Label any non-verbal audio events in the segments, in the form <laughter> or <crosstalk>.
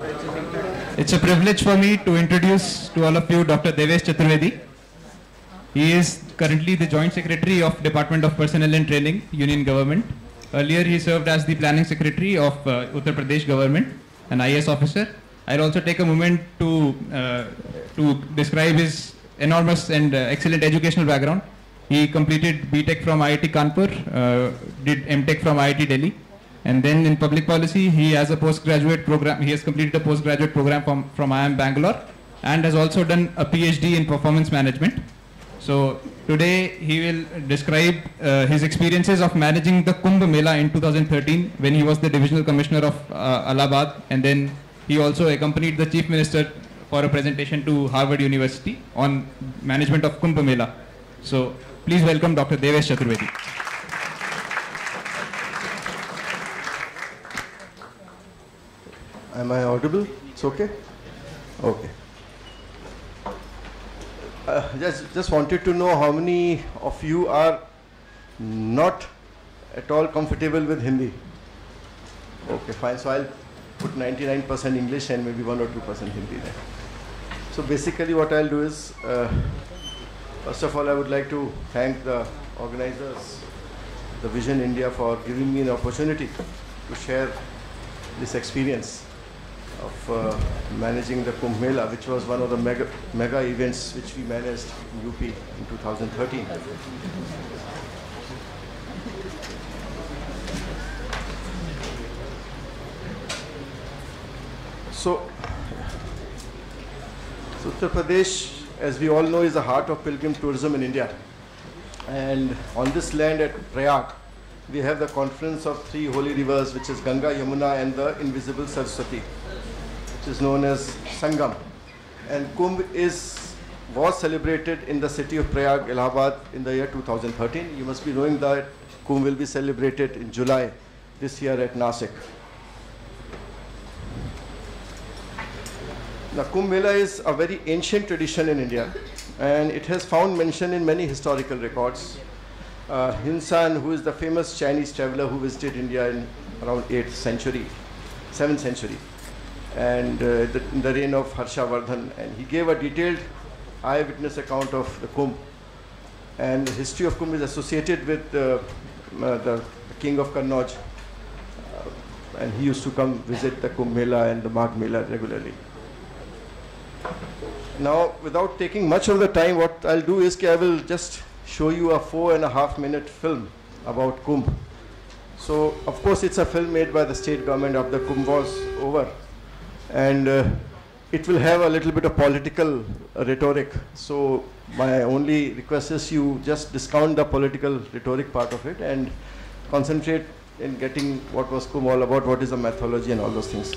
It's a privilege for me to introduce to all of you Dr. Devesh Chaturvedi. He is currently the Joint Secretary of Department of Personnel and Training, Union Government. Earlier he served as the Planning Secretary of uh, Uttar Pradesh Government, an IAS officer. I'll also take a moment to, uh, to describe his enormous and uh, excellent educational background. He completed BTech from IIT Kanpur, uh, did MTech from IIT Delhi, and then in public policy, he has a postgraduate program. He has completed a postgraduate program from, from IIM Bangalore and has also done a PhD in performance management. So today he will describe uh, his experiences of managing the Kumbh Mela in 2013 when he was the divisional commissioner of uh, Allahabad and then he also accompanied the chief minister for a presentation to Harvard University on management of Kumbh Mela. So please welcome Dr. Devesh Chaturvedi. Am I audible? It's okay? Okay. Uh, just, just wanted to know how many of you are not at all comfortable with Hindi? Okay, fine. So I'll put 99% English and maybe 1 or 2% Hindi there. So basically what I'll do is, uh, first of all, I would like to thank the organizers, the Vision India for giving me an opportunity to share this experience of uh, managing the Kumbh Mela, which was one of the mega, mega events which we managed in UP in 2013. So, so Uttar Pradesh, as we all know, is the heart of pilgrim tourism in India. And on this land at Prayag, we have the confluence of three holy rivers, which is Ganga, Yamuna, and the invisible Saraswati which is known as Sangam. And Kumbh is, was celebrated in the city of Prayag, Allahabad in the year 2013. You must be knowing that Kumbh will be celebrated in July this year at Nasik. Now, Kumbh Mela is a very ancient tradition in India and it has found mention in many historical records. Uh, Hiuen Tsang, who is the famous Chinese traveler who visited India in around 8th century, 7th century, and uh, the, the reign of Harshavardhan, and he gave a detailed eyewitness account of the Kumbh. And the history of Kumbh is associated with uh, uh, the, king of Kannauj, and he used to come visit the Kumbh Mela and the Magh Mela regularly. Now, without taking much of the time, what I'll do is I will just show you a four and a half minute film about Kumbh. So, of course, it's a film made by the state government of the Kumbh was over and uh, it will have a little bit of political uh, rhetoric. So my only request is you just discount the political rhetoric part of it and concentrate in getting what was all about, what is the mythology and all those things.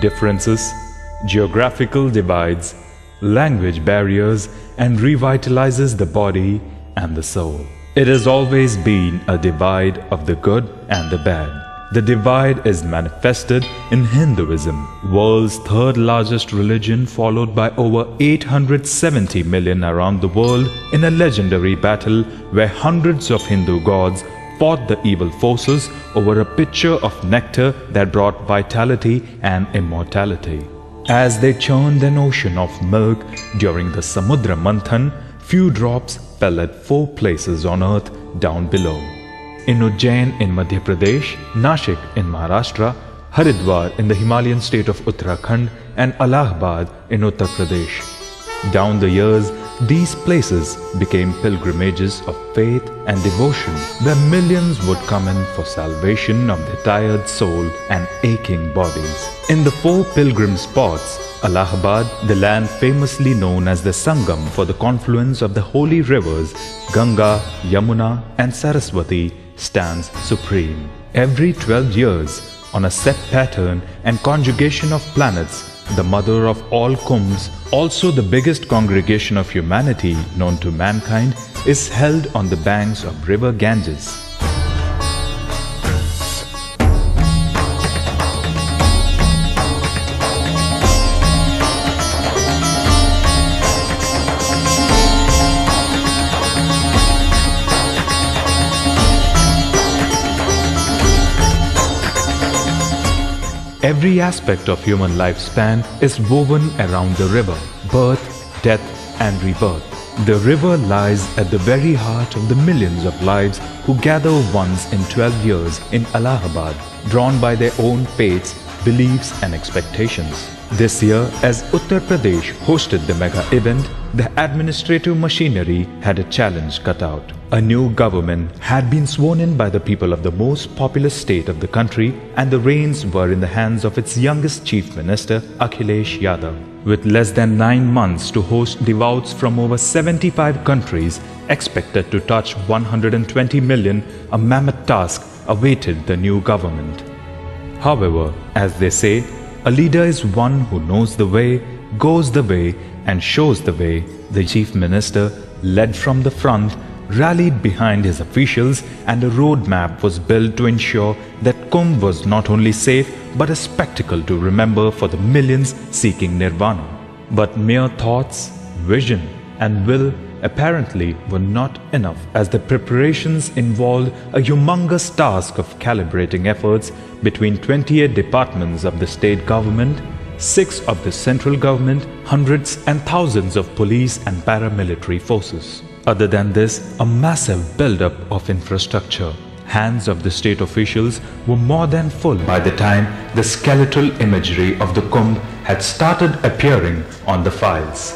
Differences, geographical divides, language barriers, and revitalizes the body and the soul. It has always been a divide of the good and the bad. The divide is manifested in Hinduism, world's third largest religion, followed by over 870 million around the world in a legendary battle where hundreds of Hindu gods fought the evil forces over a pitcher of nectar that brought vitality and immortality. As they churned an ocean of milk during the Samudra Manthan, few drops fell at four places on earth down below. In Ujjain in Madhya Pradesh, Nashik in Maharashtra, Haridwar in the Himalayan state of Uttarakhand, and Allahabad in Uttar Pradesh. Down the years, These places became pilgrimages of faith and devotion where millions would come in for salvation of their tired soul and aching bodies. In the four pilgrim spots, Allahabad, the land famously known as the Sangam for the confluence of the holy rivers Ganga, Yamuna, and Saraswati, stands supreme. Every 12 years, on a set pattern and conjugation of planets, the mother of all kumbhs, also the biggest congregation of humanity known to mankind, is held on the banks of river Ganges. Every aspect of human lifespan is woven around the river birth, death, and rebirth. The river lies at the very heart of the millions of lives who gather once in 12 years in Allahabad, drawn by their own faiths, beliefs, and expectations. This year, as Uttar Pradesh hosted the mega event, the administrative machinery had a challenge cut out. A new government had been sworn in by the people of the most populous state of the country and the reins were in the hands of its youngest chief minister, Akhilesh Yadav. With less than nine months to host devotees from over 75 countries, expected to touch 120 million, a mammoth task awaited the new government. However, as they say, a leader is one who knows the way, goes the way, and shows the way. The chief minister, led from the front, rallied behind his officials and a roadmap was built to ensure that Kumbh was not only safe but a spectacle to remember for the millions seeking nirvana. But mere thoughts, vision and will apparently were not enough as the preparations involved a humongous task of calibrating efforts between 28 departments of the state government, 6 of the central government, hundreds and thousands of police and paramilitary forces. Other than this, a massive buildup of infrastructure. Hands of the state officials were more than full by the time the skeletal imagery of the Kumbh had started appearing on the files.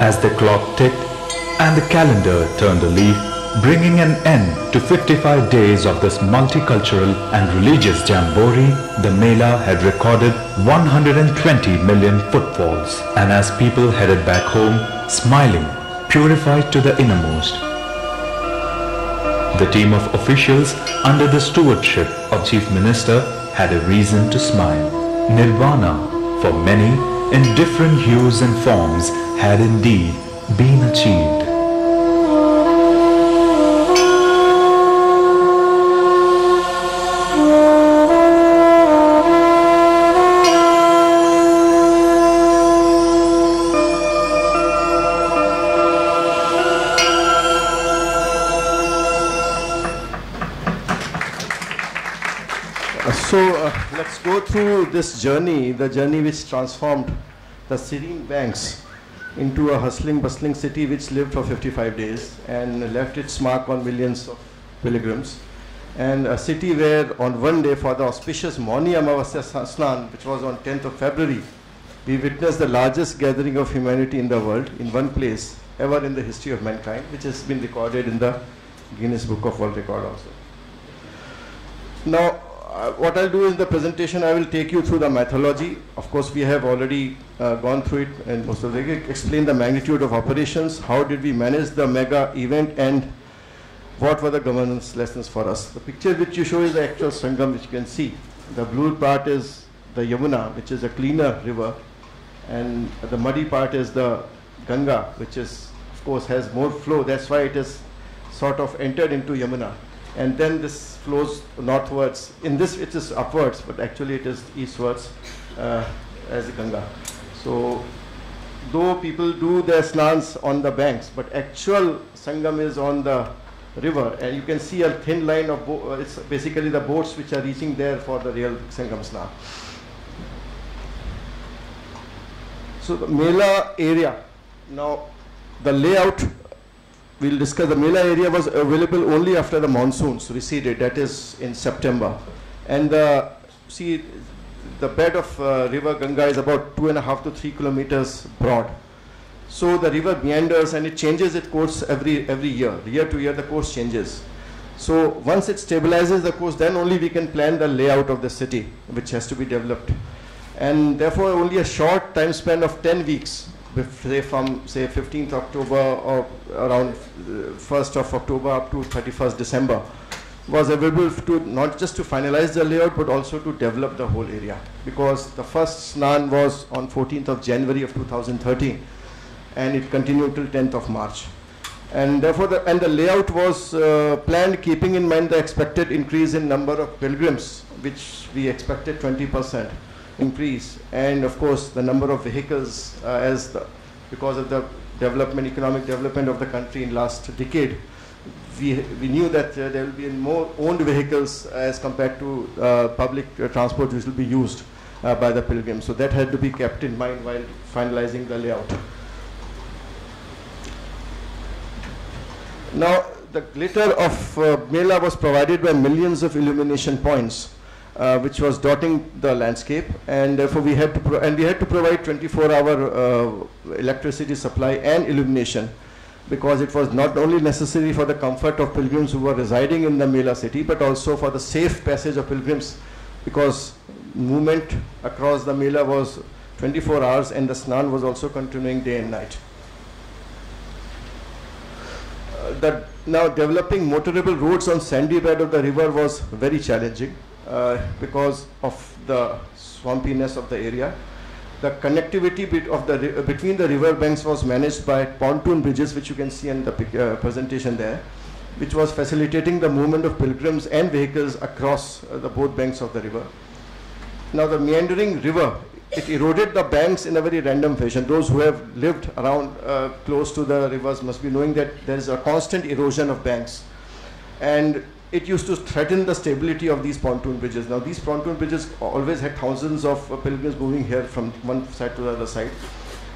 As the clock ticked and the calendar turned a leaf, bringing an end to 55 days of this multicultural and religious jamboree, the Mela had recorded 120 million footfalls. And as people headed back home, smiling purified to the innermost. The team of officials under the stewardship of Chief Minister had a reason to smile. Nirvana, for many, in different hues and forms, had indeed been achieved. This journey, the journey which transformed the serene banks into a hustling, bustling city which lived for 55 days and left its mark on millions of pilgrims. And a city where on one day for the auspicious Mauni Amavasya Snan, which was on 10th of February, we witnessed the largest gathering of humanity in the world in one place ever in the history of mankind, which has been recorded in the Guinness Book of World Record also. Now, uh, what I'll do in the presentation, I will take you through the methodology. Of course, we have already uh, gone through it and most of the explain the magnitude of operations, how did we manage the mega event and what were the governance lessons for us. The picture which you show is the actual Sangam which you can see. The blue part is the Yamuna, which is a cleaner river and the muddy part is the Ganga, which is, of course, has more flow. That's why it is sort of entered into Yamuna and then this flows northwards. In this it is upwards, but actually it is eastwards uh, as Ganga. So though people do their snans on the banks, but actual Sangam is on the river and you can see a thin line of, uh, it's basically the boats which are reaching there for the real Sangam snan. So the Mela area, now the layout we'll discuss the Mela area was available only after the monsoons receded, that is in September. And uh, see, the bed of uh, river Ganga is about two and a half to three kilometers broad. So the river meanders and it changes its course every, every year. Year to year the course changes. So once it stabilizes the course, then only we can plan the layout of the city, which has to be developed. And therefore only a short time span of 10 weeks, say from say 15th October or around 1st uh, of October up to 31st December, was available to not just to finalize the layout but also to develop the whole area. Because the first snan was on 14th of January of 2013 and it continued till 10th of March. And therefore the, and the layout was uh, planned keeping in mind the expected increase in number of pilgrims which we expected 20% increase and of course the number of vehicles uh, as the, because of the development economic development of the country in last decade we, we knew that uh, there will be more owned vehicles as compared to uh, public uh, transport which will be used uh, by the pilgrims. So that had to be kept in mind while finalizing the layout. Now, the glitter of uh, Mela was provided by millions of illumination points, uh, which was dotting the landscape, and therefore we had to and we had to provide 24-hour electricity supply and illumination because it was not only necessary for the comfort of pilgrims who were residing in the Mela city, but also for the safe passage of pilgrims because movement across the Mela was 24 hours and the Snan was also continuing day and night. Uh, now developing motorable roads on sandy bed of the river was very challenging uh, because of the swampiness of the area the connectivity bit of the between the river banks was managed by pontoon bridges, which you can see in the uh, presentation there, which was facilitating the movement of pilgrims and vehicles across uh, the both banks of the river. Now the meandering river, it eroded the banks in a very random fashion. Those who have lived around uh, close to the rivers must be knowing that there is a constant erosion of banks. And it used to threaten the stability of these pontoon bridges. Now these pontoon bridges always had thousands of uh, pilgrims moving here from one side to the other side.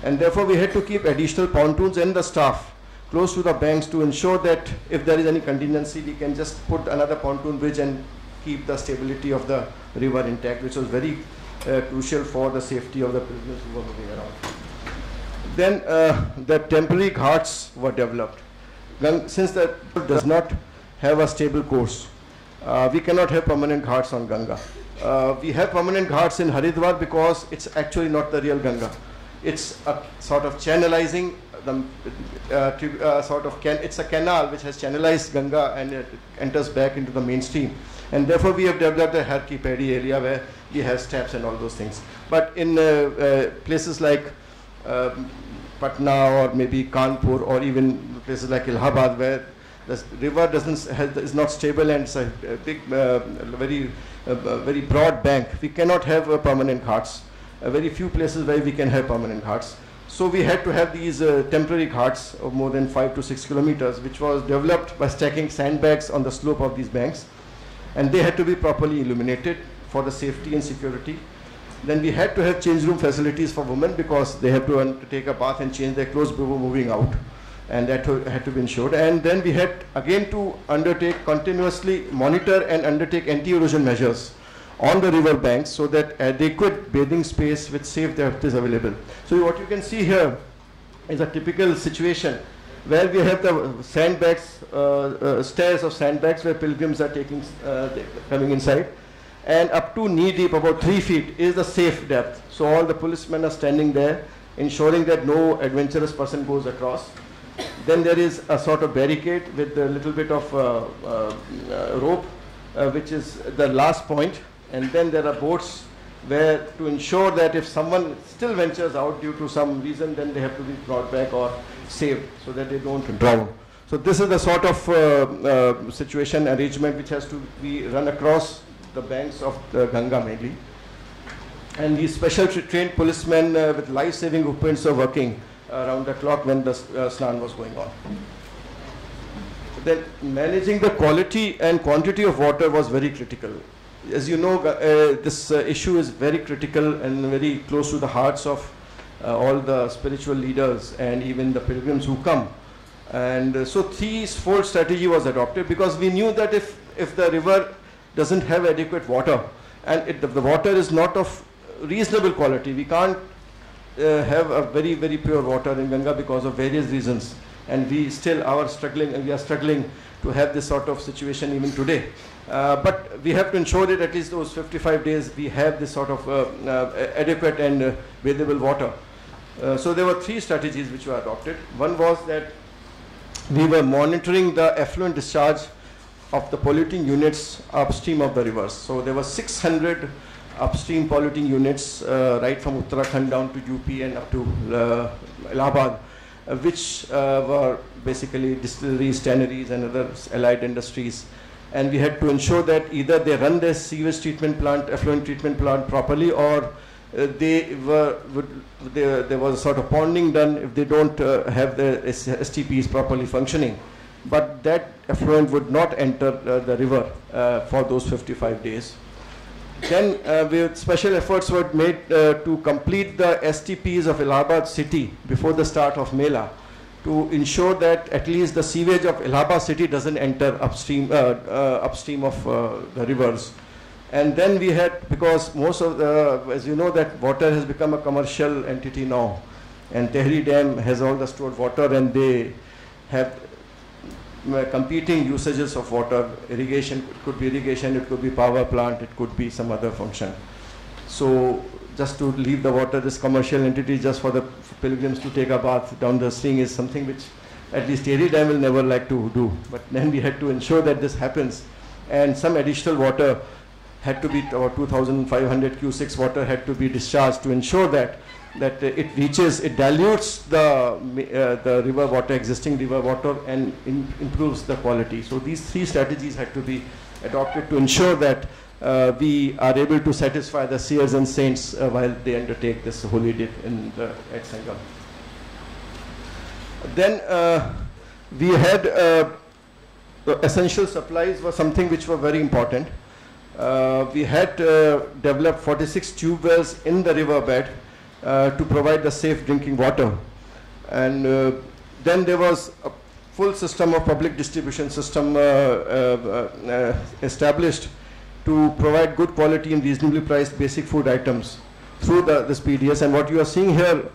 And therefore we had to keep additional pontoons and the staff close to the banks to ensure that if there is any contingency, we can just put another pontoon bridge and keep the stability of the river intact, which was very uh, crucial for the safety of the pilgrims who were moving around. Then uh, the temporary ghats were developed. Since that does not have a stable course. Uh, we cannot have permanent ghats on Ganga. Uh, we have permanent ghats in Haridwar because it's actually not the real Ganga. It's a sort of channelizing the uh, uh sort of can it's a canal which has channelized Ganga and it enters back into the mainstream. And therefore we have developed a Har Ki Pauri area where we have steps and all those things. But in uh, uh, places like um, Patna or maybe Kanpur or even places like Allahabad where the river doesn't is not stable and it's a, big, uh, very, uh, very broad bank. We cannot have uh, permanent ghats. very few places where we can have permanent ghats. So we had to have these uh, temporary ghats of more than five to six kilometers, which was developed by stacking sandbags on the slope of these banks. And they had to be properly illuminated for the safety and security. Then we had to have change room facilities for women because they have to, to take a bath and change their clothes before moving out and that had to be ensured. And then we had again to undertake continuously monitor and undertake anti-erosion measures on the river banks so that adequate bathing space with safe depth is available. So what you can see here is a typical situation where we have the sandbags, uh, uh, stairs of sandbags where pilgrims are taking, uh, coming inside. And up to knee deep, about three feet, is the safe depth. So all the policemen are standing there, ensuring that no adventurous person goes across. Then there is a sort of barricade with a little bit of uh, uh, rope, uh, which is the last point. And then there are boats where to ensure that if someone still ventures out due to some reason, then they have to be brought back or saved so that they don't drown. So this is the sort of uh, uh, situation arrangement which has to be run across the banks of the Ganga mainly. And these special trained policemen uh, with life-saving equipment are working around the clock when the uh, snan was going on. Then managing the quality and quantity of water was very critical. As you know, uh, this uh, issue is very critical and very close to the hearts of all the spiritual leaders and even the pilgrims who come. And so three-fold strategy was adopted because we knew that if, if the river doesn't have adequate water and it, the water is not of reasonable quality, we can't uh, have a very, very pure water in Ganga because of various reasons. And we still are struggling, and we are struggling to have this sort of situation even today. Uh, but we have to ensure that at least those 55 days we have this sort of uh, uh, adequate and uh, available water. So there were three strategies which were adopted. One was that we were monitoring the effluent discharge of the polluting units upstream of the rivers. So there were 600 upstream polluting units uh, right from Uttarakhand down to UP and up to uh, Allahabad, uh, which uh, were basically distilleries, tanneries and other allied industries. And we had to ensure that either they run their sewage treatment plant, effluent treatment plant properly or uh, they were, would, there, there was a sort of ponding done if they don't uh, have the STPs properly functioning. But that effluent would not enter the river for those 55 days. Then uh, special efforts were made uh, to complete the STPs of Allahabad city before the start of Mela to ensure that at least the sewage of Allahabad city doesn't enter upstream, uh, uh, upstream of uh, the rivers. And then we had, because most of the, as you know, that water has become a commercial entity now. And Tehri Dam has all the stored water and they have Uh, competing usages of water. Irrigation, it could be irrigation, it could be power plant, it could be some other function. So just to leave the water, this commercial entity just for the pilgrims to take a bath down the stream is something which at least Tehri Dam will never like to do. But then we had to ensure that this happens. And some additional water had to be, about 2,500 cusec water had to be discharged to ensure that that uh, it reaches, it dilutes the, uh, the river water, existing river water and in, improves the quality. So these three strategies had to be adopted to ensure that uh, we are able to satisfy the seers and saints uh, while they undertake this holy day in the, at Sangam. Then uh, we had uh, essential supplies were something which were very important. We had developed 46 tube wells in the river bed uh, to provide the safe drinking water. And uh, then there was a full system of public distribution system uh, uh, uh, established to provide good quality and reasonably priced basic food items through the, this PDS. And what you are seeing here,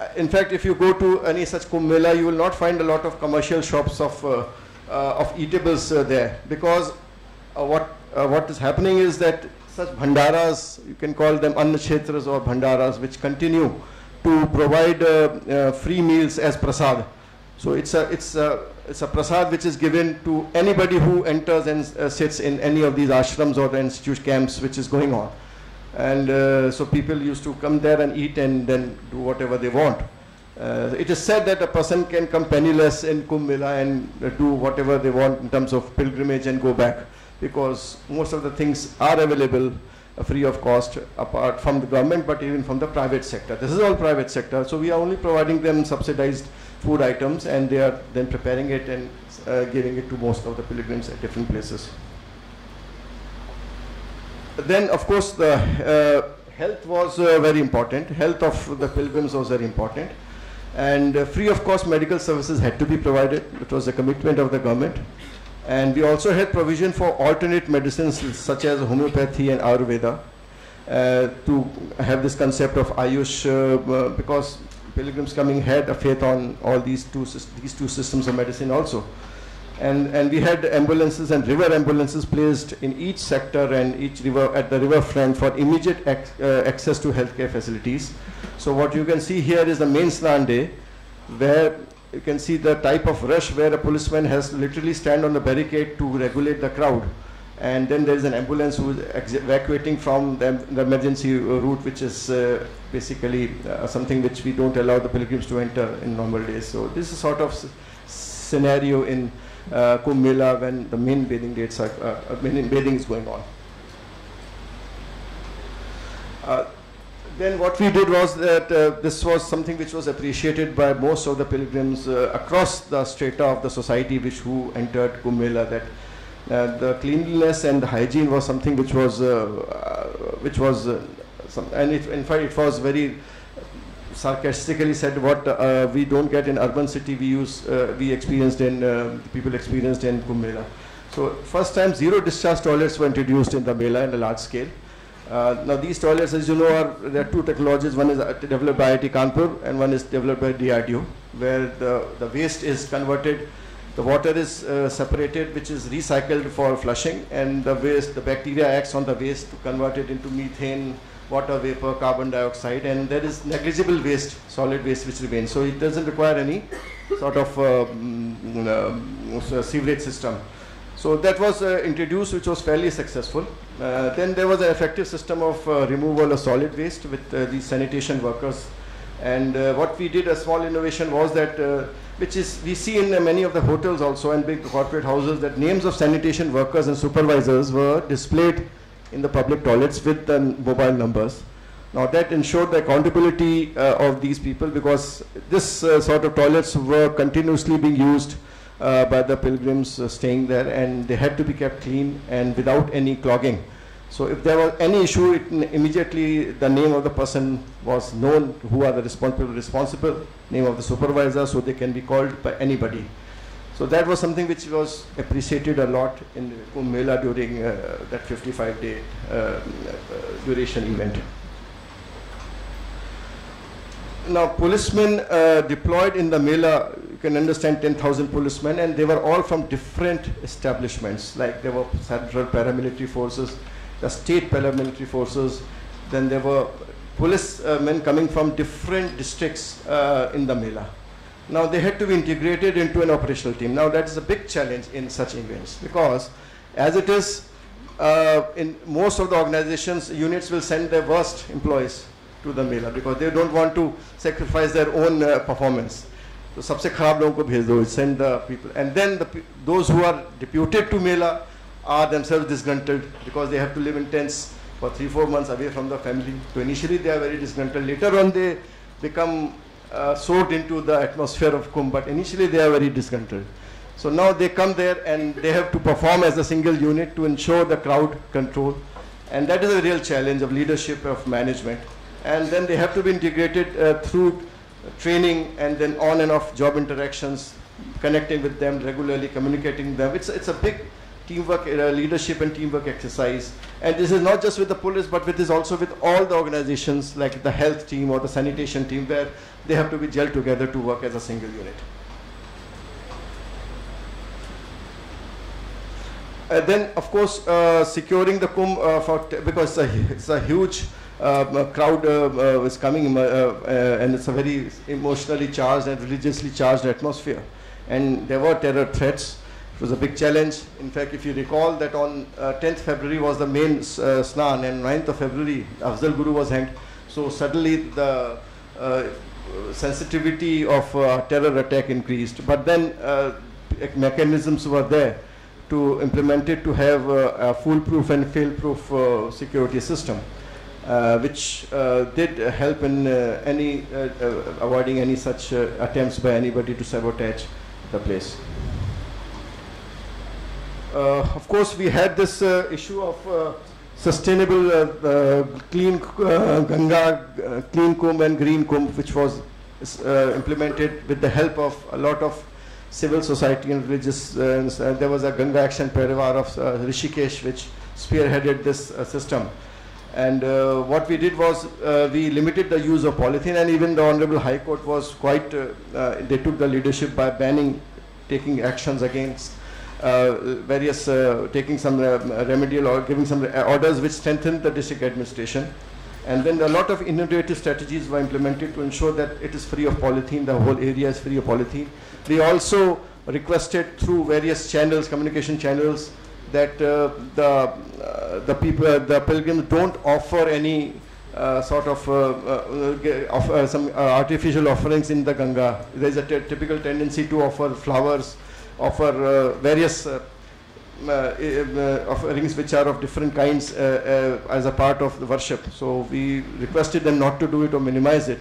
uh, in fact, if you go to any such Kumbh you will not find a lot of commercial shops of, uh, uh, of eatables uh, there because uh, what, uh, what is happening is that such bhandaras, you can call them annakshetras or bhandaras, which continue to provide uh, uh, free meals as prasad. So it's a, it's a, it's a prasad which is given to anybody who enters and uh, sits in any of these ashrams or the institute camps which is going on. And uh, so people used to come there and eat and then do whatever they want. Uh, it is said that a person can come penniless in Kumbh Mela and do whatever they want in terms of pilgrimage and go back because most of the things are available free of cost apart from the government but even from the private sector. This is all private sector so we are only providing them subsidized food items and they are then preparing it and uh, giving it to most of the pilgrims at different places. Then of course the uh, health was uh, very important. Health of the pilgrims was very important. And uh, free of cost medical services had to be provided. It was a commitment of the government. And we also had provision for alternate medicines such as homeopathy and Ayurveda uh, to have this concept of Ayush uh, because pilgrims coming had a faith on all these two, these two systems of medicine also. And, and we had ambulances and river ambulances placed in each sector and each river at the river front for immediate ac- uh, access to healthcare facilities. So what you can see here is the main snan day where you can see the type of rush where a policeman has literally stand on the barricade to regulate the crowd. And then there is an ambulance who is evacuating from the, the emergency uh, route, which is uh, basically uh, something which we don't allow the pilgrims to enter in normal days. So this is sort of scenario in uh, Kumbh Mela when the main bathing dates are, uh, uh, main bathing is going on. Then what we did was that uh, this was something which was appreciated by most of the pilgrims uh, across the strata of the society which who entered Kumbh that uh, the cleanliness and the hygiene was something which was uh, uh, which was uh, some, and it, in fact it was very sarcastically said what we don't get in urban city we use we experienced in people experienced in Kumbh. So first time zero discharge toilets were introduced in the Mela in a large scale Uh, now these toilets, as you know, are there are two technologies. One is uh, developed by IIT Kanpur, and one is developed by DRDO, where the, the waste is converted. The water is uh, separated, which is recycled for flushing, and the waste, the bacteria acts on the waste to convert it into methane, water vapor, carbon dioxide, and there is negligible waste, solid waste, which remains. So it doesn't require any sort of uh, mm, uh, sewerage system. So that was uh, introduced, which was fairly successful. Uh, then there was an effective system of uh, removal of solid waste with uh, these sanitation workers. And uh, what we did, a small innovation, was that, uh, which is we see in many of the hotels also and big corporate houses, that names of sanitation workers and supervisors were displayed in the public toilets with the mobile numbers. Now that ensured the accountability of these people because this sort of toilets were continuously being used by the pilgrims uh, staying there and they had to be kept clean and without any clogging. So if there was any issue, immediately the name of the person was known, who are the responsible, responsible, name of the supervisor, so they can be called by anybody. So that was something which was appreciated a lot in Kumbh Mela during uh, that 55 day uh, uh, duration event. Now, policemen uh, deployed in the Mela, you can understand 10,000 policemen, and they were all from different establishments. Like there were central paramilitary forces, the state paramilitary forces, then there were policemen coming from different districts uh, in the Mela. Now, they had to be integrated into an operational team. Now, that is a big challenge in such events because, as it is, uh, in most of the organizations, units will send their worst employees to the Mela because they don't want to sacrifice their own uh, performance. तो सबसे खराब लोगों को भेज दो send the people and then the, pe- those who are deputed to Mela are themselves disgruntled because they have to live in tents for three four months away from the family. So initially they are very disgruntled. Later on they become uh, soaked into the atmosphere of Kumbh, but initially they are very disgruntled. So now they come there and they have to perform as a single unit to ensure the crowd control. And that is a real challenge of leadership, of management. And then they have to be integrated uh, through training and then on and off job interactions, connecting with them regularly, communicating with them. It's, it's a big teamwork, uh, leadership and teamwork exercise. And this is not just with the police, but with this also with all the organizations like the health team or the sanitation team where they have to be gelled together to work as a single unit. Uh, then, of course, uh, securing the Kumbh uh, for because it's a, it's a huge crowd uh, uh, is coming, uh, uh, and it's a very emotionally charged and religiously charged atmosphere. And there were terror threats. It was a big challenge. In fact, if you recall that on uh, 10th February was the main uh, snan, and 9th of February, Afzal Guru was hanged. So suddenly the uh, sensitivity of uh, terror attack increased. But then uh, mechanisms were there to implement it to have uh, a foolproof and fail-proof uh, security system, uh, which uh, did help in uh, any uh, uh, avoiding any such uh, attempts by anybody to sabotage the place. Uh, of course, we had this uh, issue of uh, sustainable, uh, uh, clean uh, Ganga, uh, clean Kumbh and green Kumbh, which was uh, implemented with the help of a lot of civil society and religious. Uh, uh, there was a Ganga Action Parivar of uh, Rishikesh, which spearheaded this uh, system. And uh, what we did was uh, we limited the use of polythene, and even the Honorable High Court was quite. Uh, uh, they took the leadership by banning, taking actions against uh, various, uh, taking some remedial or giving some orders which strengthened the district administration. And then a lot of innovative strategies were implemented to ensure that it is free of polythene, the whole area is free of polythene. We also requested through various channels, communication channels, that uh, the, uh, the people, the pilgrims don't offer any uh, sort of of, some artificial offerings in the Ganga. There is a typical tendency to offer flowers, offer various uh, offerings which are of different kinds uh, uh, as a part of the worship. So we requested them not to do it or minimize it.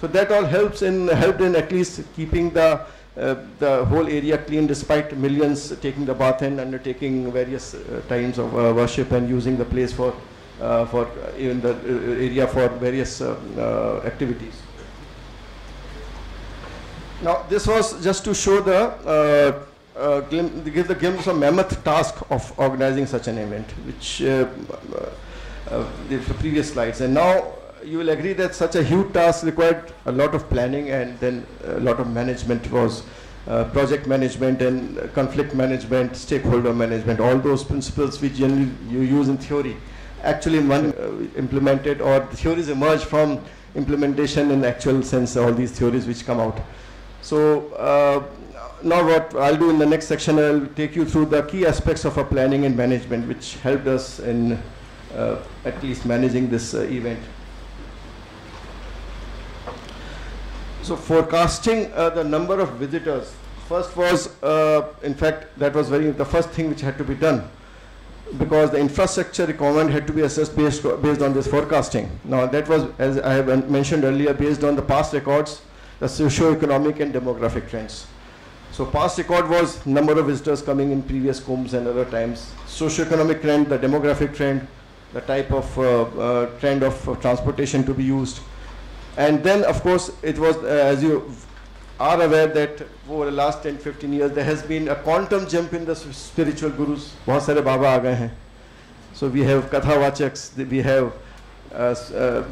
So that all helps in helped in at least keeping the the whole area clean despite millions taking the bath and undertaking various uh, times of uh, worship and using the place for uh, for uh, even the uh, area for various uh, uh, activities. Now this was just to show the uh, uh, give the glimpse of mammoth task of organizing such an event, which uh, uh, uh, the previous slides. And now you will agree that such a huge task required a lot of planning and then a lot of management was uh, project management and conflict management, stakeholder management, all those principles which generally you use in theory, actually one uh, implemented or the theories emerge from implementation in actual sense, all these theories which come out. So uh, now what I'll do in the next section, I'll take you through the key aspects of our planning and management which helped us in uh, at least managing this uh, event. So forecasting uh, the number of visitors. First was, uh, in fact, that was very the first thing which had to be done because the infrastructure requirement had to be assessed based, based on this forecasting. Now that was, as I have mentioned earlier, based on the past records, the socio-economic and demographic trends. So past record was number of visitors coming in previous kumbhs and other times. Socio-economic trend, the demographic trend, the type of uh, uh, trend of uh, transportation to be used, and then, of course, it was, uh, as you are aware that over the last 10, 15 years, there has been a quantum jump in the spiritual gurus. बहुत सारे बाबा आ गए हैं. So we have Kathawachaks, we have uh, uh,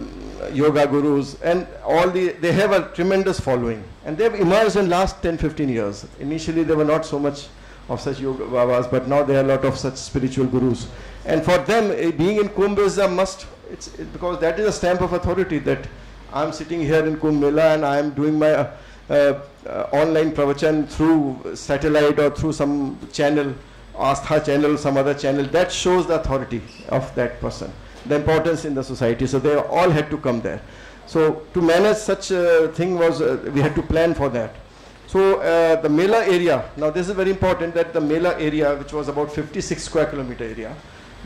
yoga gurus, and all the, they have a tremendous following. And they've emerged in last 10, 15 years. Initially, there were not so much of such yoga babas, but now there are a lot of such spiritual gurus. And for them, uh, being in Kumbh is a must, it's, it, because that is a stamp of authority that I'm sitting here in Kumbh Mela and I'm doing my uh, uh, online pravachan through satellite or through some channel, Astha channel, some other channel. That shows the authority of that person, the importance in the society. So they all had to come there. So to manage such a thing was, uh, we had to plan for that. So uh, the Mela area, now this is very important that the Mela area, which was about 56 square kilometer area,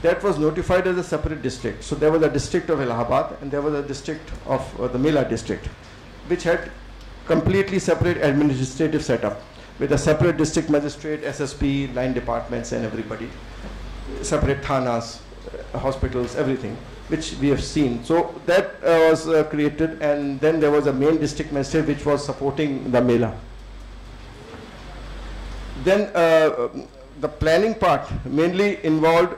that was notified as a separate district. So there was a district of Allahabad and there was a district of uh, the Mela district, which had completely separate administrative setup with a separate district magistrate, SSP, line departments and everybody, separate thanas, uh, hospitals, everything, which we have seen. So that uh, was uh, created and then there was a main district magistrate which was supporting the Mela. Then uh, the planning part mainly involved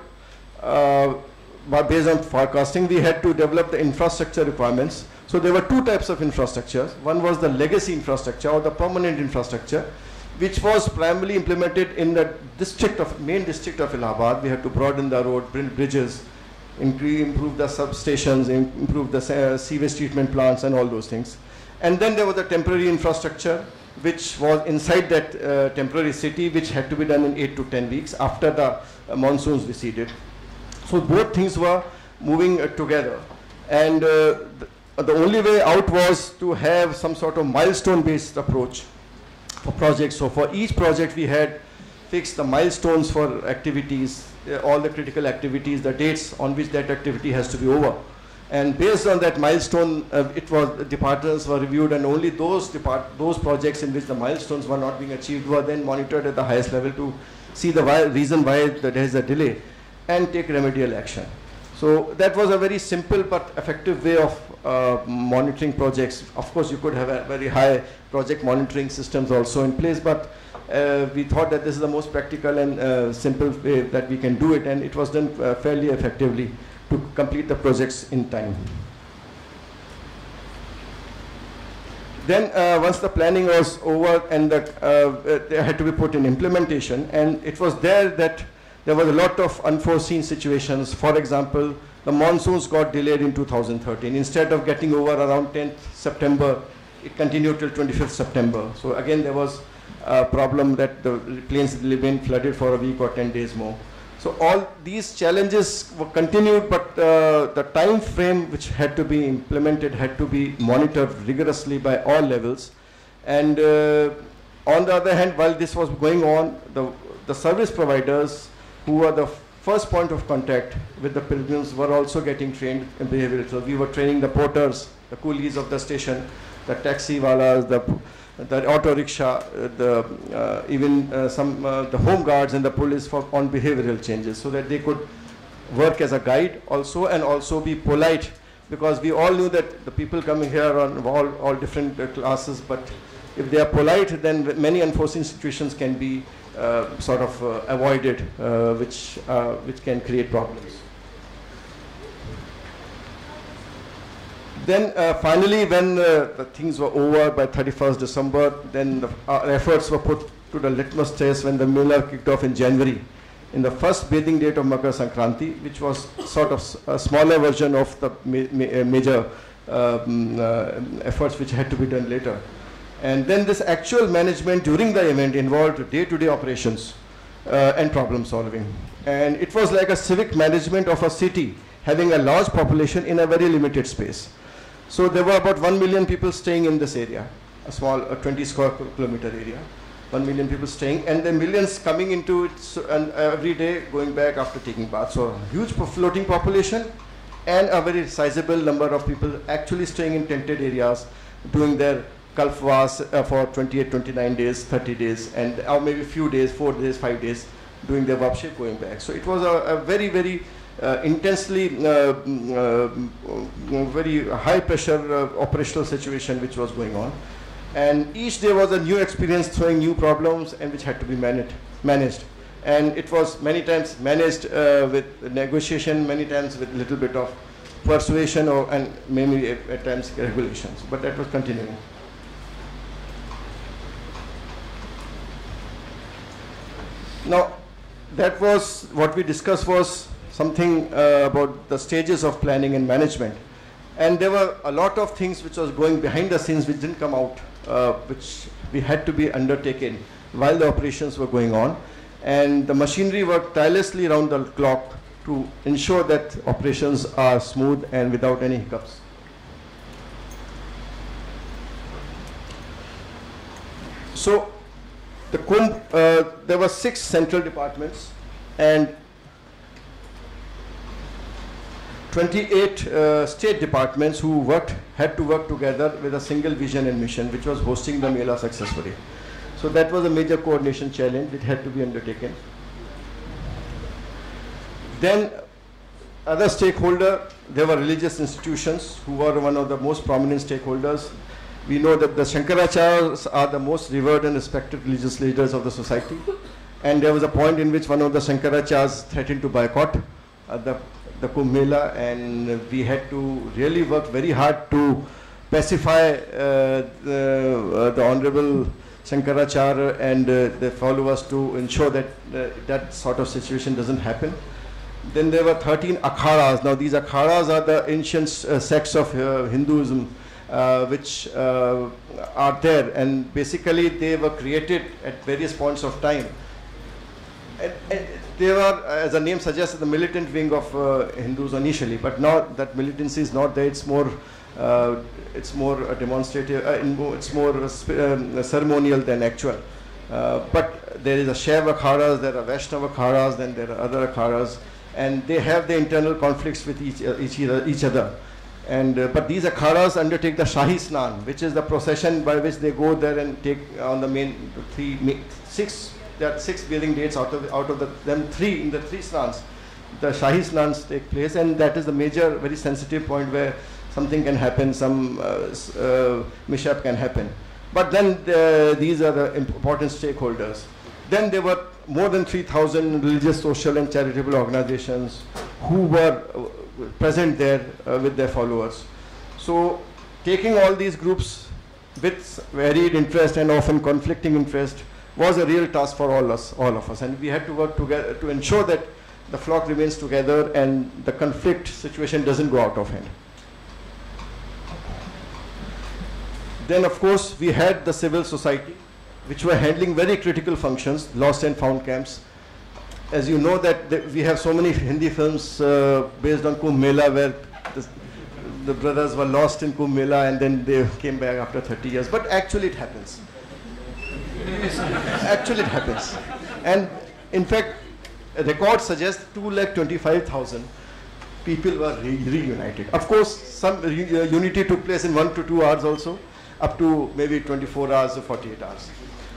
based on forecasting, we had to develop the infrastructure requirements. So there were two types of infrastructure. One was the legacy infrastructure or the permanent infrastructure, which was primarily implemented in the district of, main district of Allahabad. We had to broaden the road, build bridges, improve the substations, improve the uh, sewage treatment plants and all those things. And then there was the temporary infrastructure, which was inside that uh, temporary city, which had to be done in 8 to 10 weeks after the uh, monsoons receded. So both things were moving uh, together. And uh, the, the, only way out was to have some sort of milestone-based approach for projects. So for each project we had fixed the milestones for activities, uh, all the critical activities, the dates on which that activity has to be over. And based on that milestone, uh, it was departments were reviewed, and only those depart those projects in which the milestones were not being achieved were then monitored at the highest level to see the why, reason why there is a delay and take remedial action. So that was a very simple but effective way of uh, monitoring projects. Of course, you could have a very high project monitoring systems also in place, but uh, we thought that this is the most practical and uh, simple way that we can do it, and it was done uh, fairly effectively to complete the projects in time. Then uh, once the planning was over and the, uh, they had to be put in implementation, and it was there that there was a lot of unforeseen situations. For example, the monsoons got delayed in 2013. Instead of getting over around 10th September, it continued till 25th September. So again, there was a problem that the plains remained flooded for a week or 10 days more. So all these challenges were continued, but uh, the time frame which had to be implemented had to be monitored rigorously by all levels. And uh, on the other hand, while this was going on, the, the service providers who were the first point of contact with the pilgrims were also getting trained in behavioral. So we were training the porters, the coolies of the station, the taxi walas, the, the auto rickshaw, uh, the, uh, even uh, some uh, the home guards and the police for, on behavioral changes so that they could work as a guide also and also be polite because we all knew that the people coming here are all, all different classes but if they are polite then many unforeseen situations can be sort of uh, avoided, uh, which, which can create problems. then uh, finally, when uh, the things were over by 31st December, then the, efforts were put to the litmus test when the Mela kicked off in January, in the first bathing date of Makar Sankranti, which was sort of a smaller version of the ma ma uh, major um, uh, efforts which had to be done later. And then this actual management during the event involved day-to-day -day operations uh, and problem solving. And it was like a civic management of a city having a large population in a very limited space. So there were about 1 million people staying in this area, a small a 20 square kilometer area. 1 million people staying and the millions coming into it so, and every day going back after taking bath. So huge floating population and a very sizable number of people actually staying in tented areas doing their kalpvas uh, for 28, 29 days, 30 days and or maybe few days, 4 days, 5 days doing their vapshe going back. So it was a, a very, very uh, intensely uh, mm, uh, very high pressure operational situation which was going on. And each day was a new experience throwing new problems and which had to be managed. managed. And it was many times managed with negotiation, many times with a little bit of persuasion or, and maybe at, at times regulations. But that was continuing. Now, that was what we discussed was something uh, about the stages of planning and management. And there were a lot of things which was going behind the scenes which didn't come out, uh, which we had to be undertaken while the operations were going on. And the machinery worked tirelessly around the clock to ensure that operations are smooth and without any hiccups. So the Kumbh, uh, there were six central departments and 28 uh, state departments who worked, had to work together with a single vision and mission, which was hosting the Mela successfully. So that was a major coordination challenge that had to be undertaken. Then other stakeholder, there were religious institutions who were one of the most prominent stakeholders. We know that the Shankaracharyas are the most revered and respected religious leaders of the society. And there was a point in which one of the Shankaracharyas threatened to boycott uh, the the Kumbh Mela and we had to really work very hard to pacify uh, the, uh, the Honorable Shankaracharya and uh, the followers to ensure that uh, that sort of situation doesn't happen. Then there were 13 akharas. Now these akharas are the ancient uh, sects of uh, Hinduism which are there and basically they were created at various points of time. And, and they were, as the name suggests, the militant wing of uh, Hindus initially, but now that militancy is not there. It's more, uh, it's more demonstrative. Uh, it's more um, ceremonial than actual. Uh, but there is a Shaiva akharas, there are Vaishnava akharas, then there are other akharas, and they have the internal conflicts with each uh, each, each other. And uh, but these akharas undertake the Shahi Snan, which is the procession by which they go there and take on the main three six there are six bathing dates out of out of the, them three in the three snans. The Shahi snans take place, and that is the major, very sensitive point where something can happen, some uh, uh, mishap can happen. But then the, these are the important stakeholders. Then there were more than 3,000 religious, social, and charitable organizations who were present there uh, with their followers. So, taking all these groups with varied interest and often conflicting interest, was a real task for all us, all of us, and we had to work together to ensure that the flock remains together and the conflict situation doesn't go out of hand. Then, of course, we had the civil society, which were handling very critical functions, lost and found camps. As you know that we have so many Hindi films uh, based on Kumbh Mela where the, the brothers were lost in Kumbh Mela and then they came back after 30 years. But actually it happens. Actually, it happens. And in fact, a record suggests 2,25,000 people were re reunited. Of course, some uh, unity took place in one to two hours also, up to maybe 24 hours or 48 hours.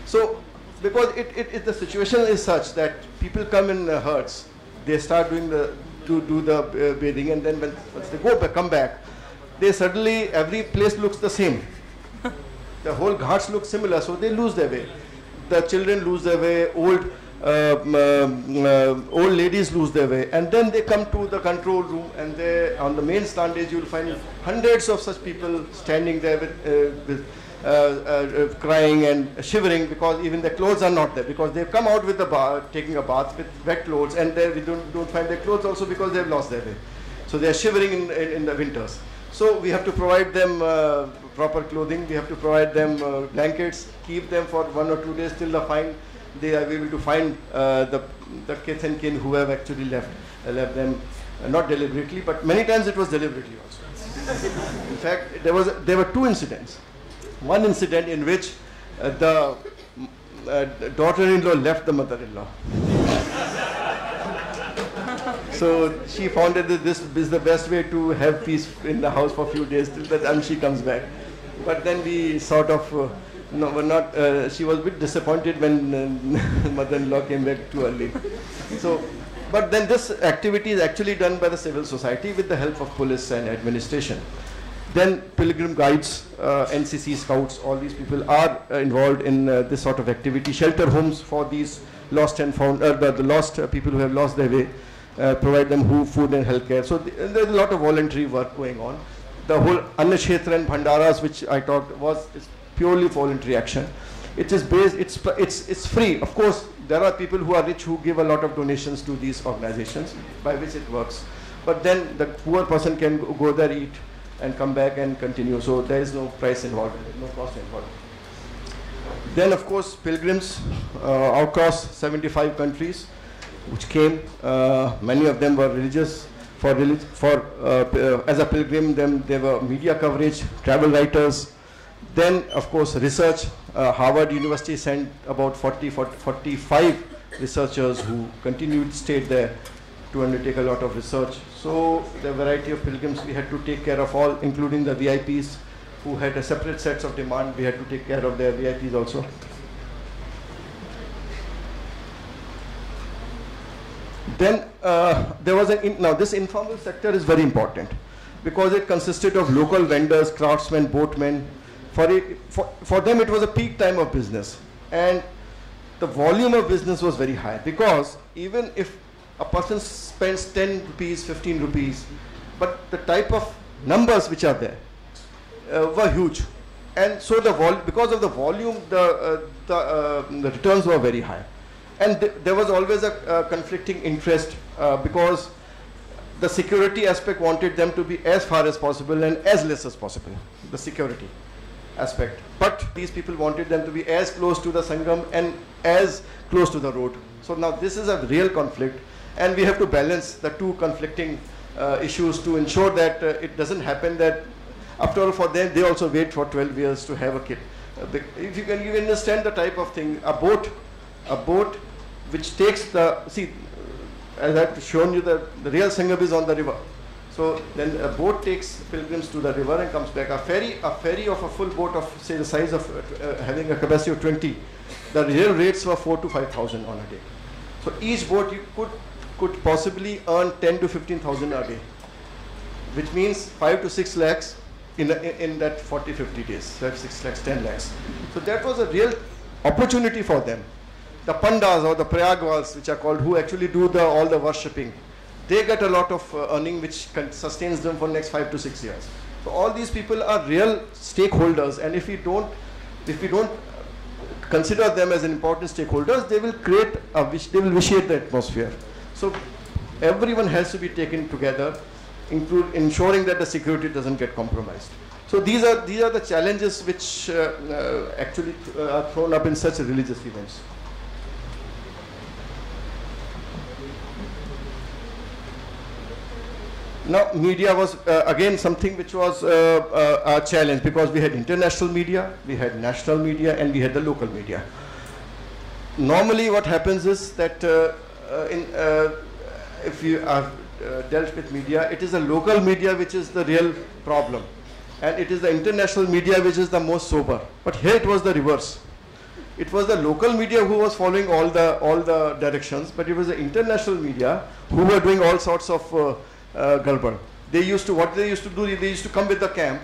So, because it, it, it the situation is such that people come in uh, herds, they start doing the to do the uh, bathing, and then when, once they go back, come back, they suddenly every place looks the same. The whole ghats look similar, so they lose their way. The children lose their way, old um, uh, old ladies lose their way. And then they come to the control room and they on the main stand you will find hundreds of such people standing there with, uh, with crying and shivering because even their clothes are not there because they've come out with the bath, taking a bath with wet clothes and they don't, don't find their clothes also because they've lost their way. So they're shivering in, in, in the winters. So we have to provide them uh, proper clothing, we have to provide them uh, blankets, keep them for one or two days till the find they are able to find uh, the, the kith and kin who have actually left, uh, left them, uh, not deliberately, but many times it was deliberately also. in fact, there, was there were two incidents. One incident in which uh, the uh, daughter-in-law left the mother-in-law. <laughs> so she found that this is the best way to have peace in the house for a few days till time she comes back. But then we sort of uh, no, were not. Uh, she was a bit disappointed when uh, <laughs> mother-in-law came back too early. So, but then this activity is actually done by the civil society with the help of police and administration. Then pilgrim guides, uh, NCC scouts, all these people are uh, involved in uh, this sort of activity. Shelter homes for these lost and found, the, the, lost people who have lost their way, provide them food and healthcare. So th there's a lot of voluntary work going on. The whole Annakshetra and Bhandaras, which I talked, was purely voluntary action. It is based, it's, it's, it's free. Of course, there are people who are rich who give a lot of donations to these organizations by which it works. But then the poor person can go there, eat, and come back and continue. So there is no price involved, no cost involved. Then, of course, pilgrims uh, across 75 countries which came. Uh, many of them were religious. For, relig for uh, as a pilgrim, then there were media coverage, travel writers, then, of course, research. Uh, Harvard University sent about 40, 40, 45 researchers who continued, stayed there to undertake a lot of research. So the variety of pilgrims we had to take care of all, including the VIPs who had a separate sets of demand. We had to take care of their VIPs also. Then uh, there was an, now this informal sector is very important because it consisted of local vendors, craftsmen, boatmen, for, it, for, for them it was a peak time of business and the volume of business was very high because even if a person spends 10 rupees 15 rupees but the type of numbers which are there uh, were huge and so the vol because of the volume the uh, the, uh, the, returns were very high and th there was always a conflicting interest uh, because the security aspect wanted them to be as far as possible and as less as possible the security aspect. But these people wanted them to be as close to the Sangam and as close to the road. So now this is a real conflict and we have to balance the two conflicting uh, issues to ensure that uh, it doesn't happen that after all for them they also wait for 12 years to have a kid. Uh, if you can you understand the type of thing, a boat, a boat which takes the, see as I've shown you the, the real Sangam is on the river. So then a boat takes pilgrims to the river and comes back. A ferry, a ferry of a full boat of say the size of uh, having a capacity of 20, the real rates were four to five thousand on a day. So each boat you could could possibly earn 10 to 15,000 a day, which means five to six lakhs in, in that 40, 50 days, five, six lakhs, 10 lakhs. So that was a real opportunity for them. The pandas or the prayagwals, which are called, who actually do the, all the worshipping, they get a lot of uh, earning which sustains them for next five to six years. So all these people are real stakeholders and if we don't, if we don't consider them as an important stakeholders, they will create a, they will vitiate the atmosphere. So everyone has to be taken together, include ensuring that the security doesn't get compromised. So these are, these are the challenges which uh, uh, actually uh, are thrown up in such religious events. Now, media was uh, again something which was uh, uh, a challenge because we had international media, we had national media, and we had the local media. Normally, what happens is that in, uh, if you have dealt with media, it is the local media which is the real problem, and it is the international media which is the most sober. But here it was the reverse. It was the local media who was following all the all the directions, but it was the international media who were doing all sorts of uh, They used to, what they used to do, they used to come with the camp.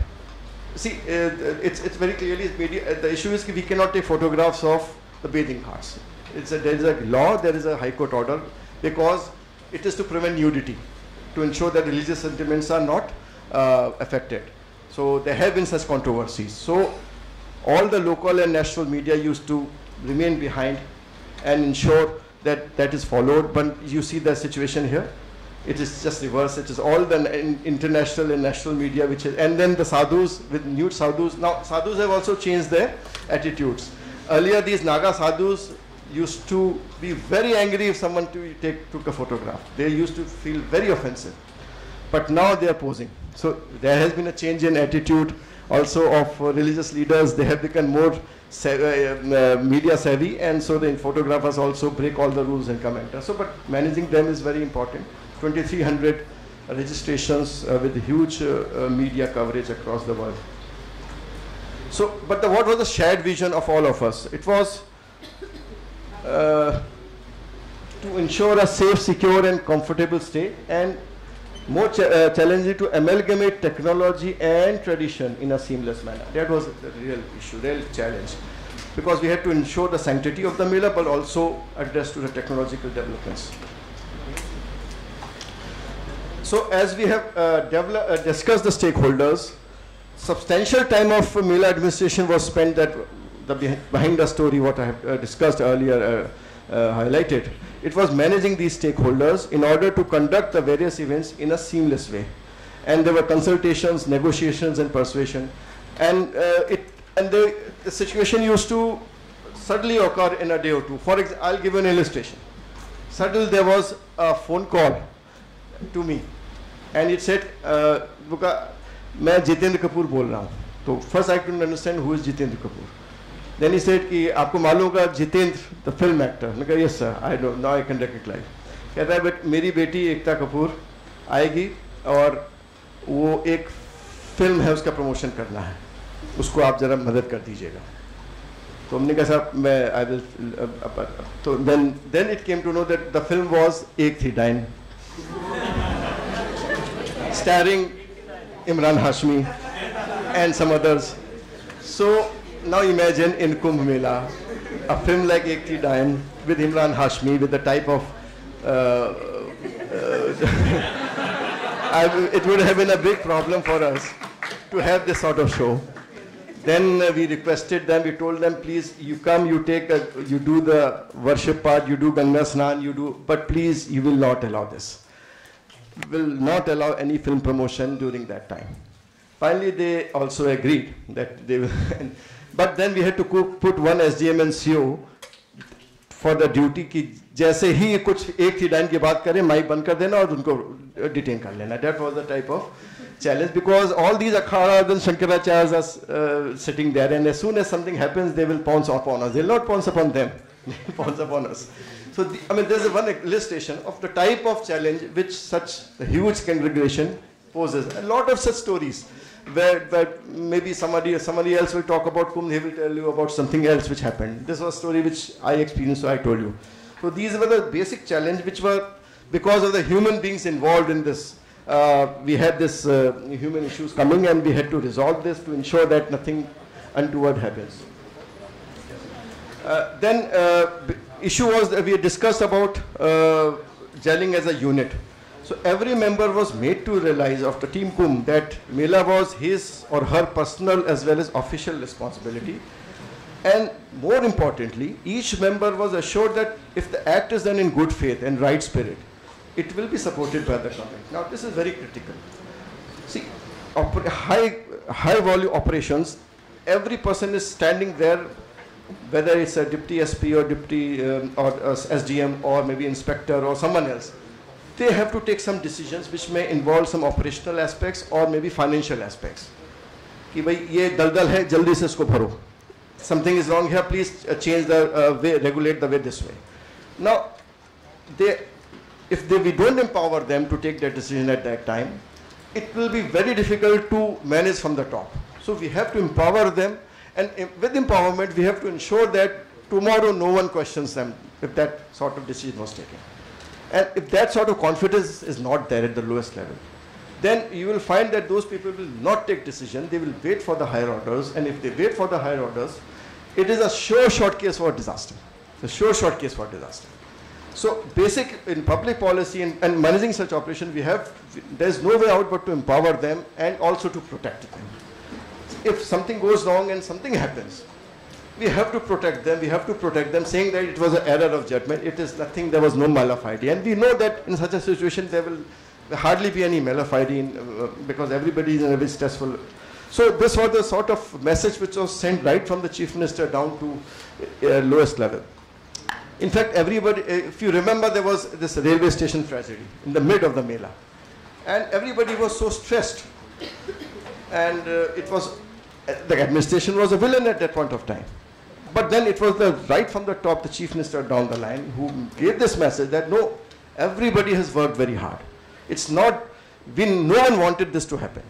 See, uh, it's, it's very clearly, media, uh, the issue is we cannot take photographs of the bathing ghats. It's a, there is a law, there is a High Court order because it is to prevent nudity, to ensure that religious sentiments are not uh, affected. So there have been such controversies. So all the local and national media used to remain behind and ensure that that is followed. But you see the situation here. It is just reverse. It is all the in- international and national media, which is, and then the sadhus with nude sadhus. Now sadhus have also changed their attitudes. Earlier, these Naga sadhus used to be very angry if someone to take, took a photograph. They used to feel very offensive. But now they are posing. So there has been a change in attitude also of uh, religious leaders. They have become more sa- uh, um, uh, media savvy, and so the photographers also break all the rules and come enter. So, but managing them is very important. 2,300 registrations uh, with huge uh, uh, media coverage across the world. So, but the, what was the shared vision of all of us? It was uh, to ensure a safe, secure, and comfortable stay, and more cha- uh, challenging to amalgamate technology and tradition in a seamless manner. That was the real issue, real challenge, because we had to ensure the sanctity of the Mela, but also address to the technological developments. So, as we have uh, uh, discussed the stakeholders, substantial time of Mela administration was spent that the beh- behind the story what I have uh, discussed earlier uh, uh, highlighted. It was managing these stakeholders in order to conduct the various events in a seamless way. And there were consultations, negotiations and persuasion. And uh, it and the, the situation used to suddenly occur in a day or two. For example, I'll give you an illustration. Suddenly there was a phone call to me and it said uh, "Buka, मैं जितेंद्र कपूर बोल रहा हूँ तो first I couldn't understand who is Jitendra Kapoor then he said कि आपको मालूम होगा Jitendra the film actor मैं कहा yes sir I know now I can recognise कहता है, बट मेरी बेटी एकता कपूर आएगी और वो एक फ़िल्म है, उसका प्रमोशन करना है। उसको आप ज़रा मदद कर दीजिएगा. तो हमने कहा, साहब, मैं आई विल तो then then it came to know that the film was Ek Thi Daayan starring Imran Hashmi and some others. So now imagine in Kumbh Mela, a film like Ek Thi Dayan with Emraan Hashmi with the type of uh, uh, <laughs> it would have been a big problem for us to have this sort of show. Then uh, we requested them, we told them, please, you come, you take, a, you do the worship part, you do Ganga Snan, you do, but please, you will not allow this will not allow any film promotion during that time. Finally, they also agreed that they will. <laughs> but then we had to co- put one SDM and CO for the duty कि जैसे ही कुछ एक Thi dine की बात करें mic बंद कर देना और उनको डिटेन कर लेना that was the type of challenge because all these akharas and shankaracharyas are uh, sitting there and as soon as something happens they will pounce upon us they will not pounce upon them <laughs> they will pounce upon us so the, i mean there's a one illustration of the type of challenge which such a huge congregation poses a lot of such stories where, where maybe somebody somebody else will talk about Kumbh, he will tell you about something else which happened. This was a story which I experienced, so I told you. So these were the basic challenge which were because of the human beings involved in this. Uh, we had this uh, human issues coming and we had to resolve this to ensure that nothing untoward happens. Uh, then uh, issue was that we discussed about uh, gelling as a unit. So every member was made to realize of the team Kum that Mela was his or her personal as well as official responsibility. And more importantly, each member was assured that if the act is done in good faith and right spirit, it will be supported by the government. Now this is very critical. See, high, high volume operations, every person is standing there, whether it's a deputy SP or deputy um, or uh, SDM or maybe inspector or someone else They have to take some decisions which may involve some operational aspects or maybe financial aspects. कि भाई ये दलदल है जल्दी से इसको भरो something is wrong here please uh, change the uh, way regulate the way this way now they if they, we don't empower them to take that decision at that time it will be very difficult to manage from the top so we have to empower them and im- with empowerment we have to ensure that tomorrow no one questions them if that sort of decision was taken and if that sort of confidence is not there at the lowest level then you will find that those people will not take decision they will wait for the higher orders and if they wait for the higher orders it is a sure short case for disaster The sure shot case for disaster. So basic in public policy and, and managing such operation, we have, there's no way out but to empower them and also to protect them. If something goes wrong and something happens, we have to protect them, we have to protect them, saying that it was an error of judgment, it is nothing, there was no malafide. And we know that in such a situation, there will hardly be any malafide in, uh, because everybody is in a very stressful. So this was the sort of message which was sent right from the chief minister down to uh, lowest level. In fact, everybody, uh, if you remember, there was this railway station tragedy in the mid of the Mela. And everybody was so stressed. And uh, it was, uh, the administration was a villain at that point of time. But then it was the right from the top, the chief minister down the line, who gave this message that no, everybody has worked very hard. It's not, we, no one wanted this to happen.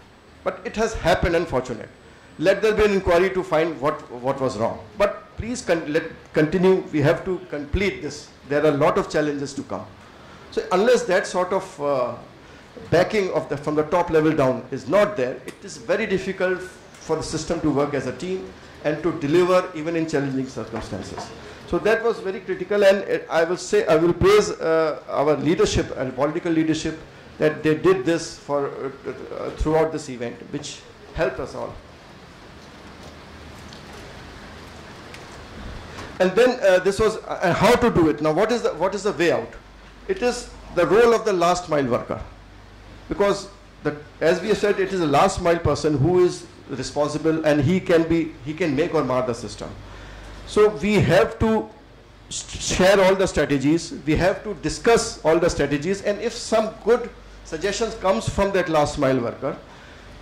But it has happened, Unfortunate. Let there be an inquiry to find what, what was wrong. But please con let continue. We have to complete this. There are a lot of challenges to come. So unless that sort of uh, backing of the from the top level down is not there, it is very difficult for the system to work as a team and to deliver even in challenging circumstances. So that was very critical, and uh, I will say I will praise uh, our leadership and political leadership that they did this for uh, uh throughout this event, which helped us all. And then uh, this was uh, how to do it. Now, what is the what is the way out? It is the role of the last mile worker, because the, as we have said, it is a last mile person who is responsible, and he can be he can make or mar the system. So we have to share all the strategies. We have to discuss all the strategies, and if some good suggestions comes from that last mile worker,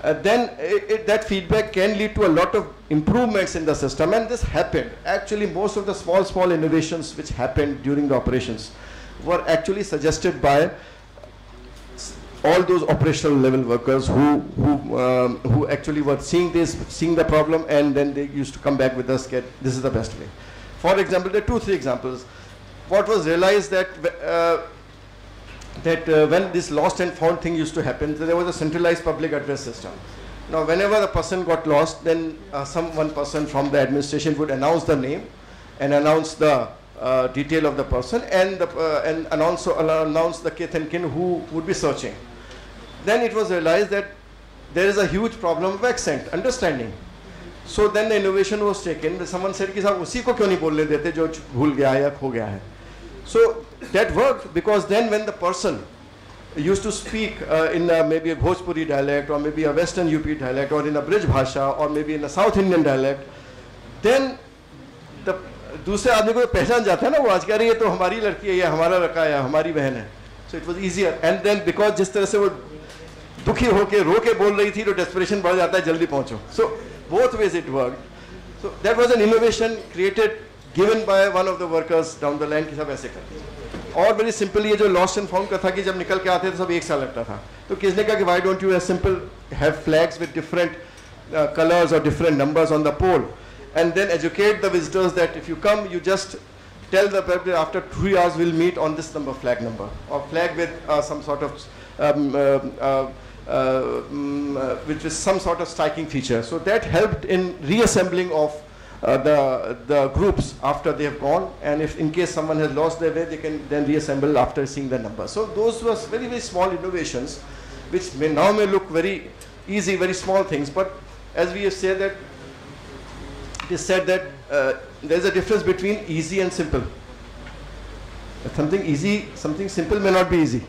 uh, then it, it, that feedback can lead to a lot of improvements in the system and this happened. Actually most of the small small innovations which happened during the operations were actually suggested by all those operational level workers who who um, who actually were seeing this seeing the problem and then they used to come back with us get this is the best way for example there are two three examples what was realized that uh, that uh, when this lost and found thing used to happen, there was a centralized public address system. Now, whenever the person got lost, then uh, some one person from the administration would announce the name and announce the uh, detail of the person and, the, uh, and, and also announce the kith and kin who would be searching. Then it was realized that there is a huge problem of accent, understanding. So then the innovation was taken. Someone said कि साहब उसी को क्यों bolne dete jo bhul gaya ya है या So that worked because then when the person used to speak uh, in a, maybe a Bhojpuri dialect or maybe a Western UP dialect or in a Braj Bhasha or maybe in a South Indian dialect, then the दूसरे आदमी को पहचान जाता है ना, वो आज कह रही है तो हमारी लड़की है, या हमारा लड़का है, या हमारी बहन है। So it was easier and then because जिस तरह से वो दुखी होके रो के बोल रही थी तो डेस्परेशन बढ़ जाता है, जल्दी पहुंचो। So both ways it work so that was an innovation created given by one of the workers down the line की सब ऐसे करते और वेरी सिंपल ये जो लॉस्ट एंड फाउंड का था कि जब निकल के आते थे, सब एक साल लगता था। तो किसने कहा कि why don't you simple have flags with different colors or different numbers on the pole? And then educate the visitors that if you come you just tell the people after three hours we'll meet on this number flag number or flag with uh, some sort of um, uh, uh, um, which is some sort of striking feature so that helped in reassembling of uh, the, the groups after they have gone and if in case someone has lost their way they can then reassemble after seeing the number. So those were very very small innovations which may now may look very easy, very small things but as we have said that it is said that uh, there is a difference between easy and simple. Something easy, something simple may not be easy.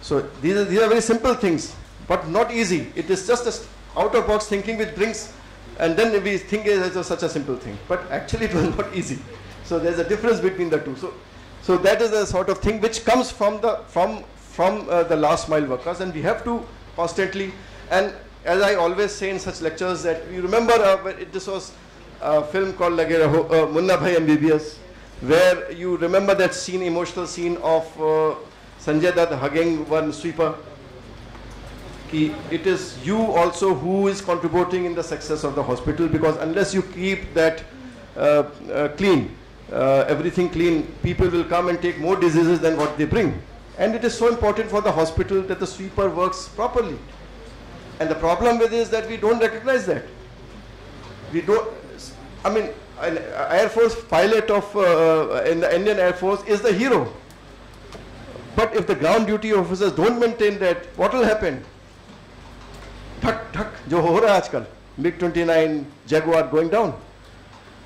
So these are, these are very simple things but not easy. It is just a out of box thinking which brings and then we think it is such a simple thing. But actually <laughs> it was not easy. So there's a difference between the two. So, so that is the sort of thing which comes from the, from, from uh, the last mile workers and we have to constantly, and as I always say in such lectures that you remember uh, this was a film called Lage Raho, uh, Munna Bhai MBBS, where you remember that scene, emotional scene of uh, Sanjay Dutt hugging one sweeper it is you also who is contributing in the success of the hospital because unless you keep that uh, uh, clean, uh, everything clean, people will come and take more diseases than what they bring. And it is so important for the hospital that the sweeper works properly. And the problem with it is that we don't recognize that. We don't, I mean, an Air Force pilot of uh, in the Indian Air Force is the hero. But if the ground duty officers don't maintain that, what will happen? Thak, thak, jo ho raha hai aajkal. MiG-29, Jaguar going down.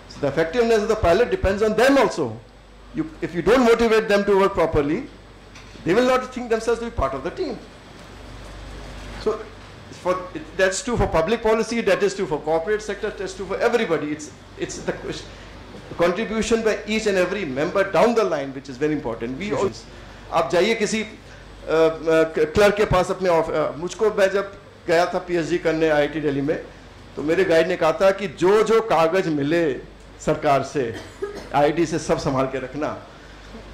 So the effectiveness of the pilot depends on them also. You, if you don't motivate them to work properly, they will not think themselves to be part of the team. So for, it, that's true for public policy, that is true for corporate sector, that's true for everybody. It's, it's the contribution by each and every member down the line which is very important. We also, आप जाइए किसी clerk के पास अपने अ, मुझको मैं जब गया था पीएचडी करने आईआईटी दिल्ली में तो मेरे गाइड ने कहा था कि जो जो कागज़ मिले सरकार से आईआईटी से सब संभाल के रखना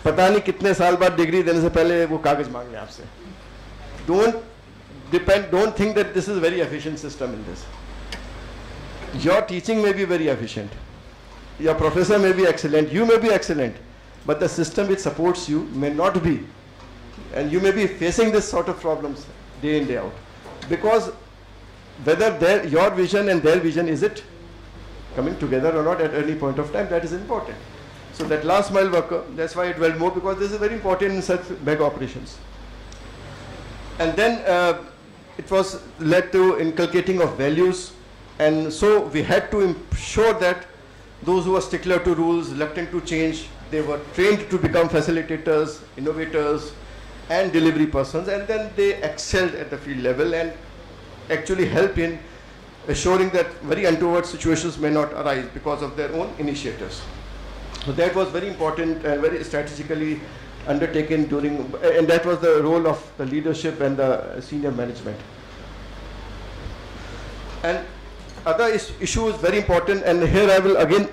पता नहीं कितने साल बाद डिग्री देने से पहले वो कागज़ मांग लें आपसे don't depend don't think that this is a very efficient system in this. Your teaching may be very efficient. Your professor may be excellent. You may be excellent. But the system which supports you may not be. And you may be facing this sort of problems day in day out. Because whether their your vision and their vision is it coming together or not at any point of time that is important. So that last mile worker that's why it went more because this is very important in such mega operations. And then uh, it was led to inculcating of values and so we had to ensure that those who were stickler to rules reluctant to change they were trained to become facilitators innovators and delivery persons and then they excelled at the field level and actually help in assuring that very untoward situations may not arise because of their own initiatives. So that was very important and very strategically undertaken during, and that was the role of the leadership and the senior management. And other is, very important, and here I will again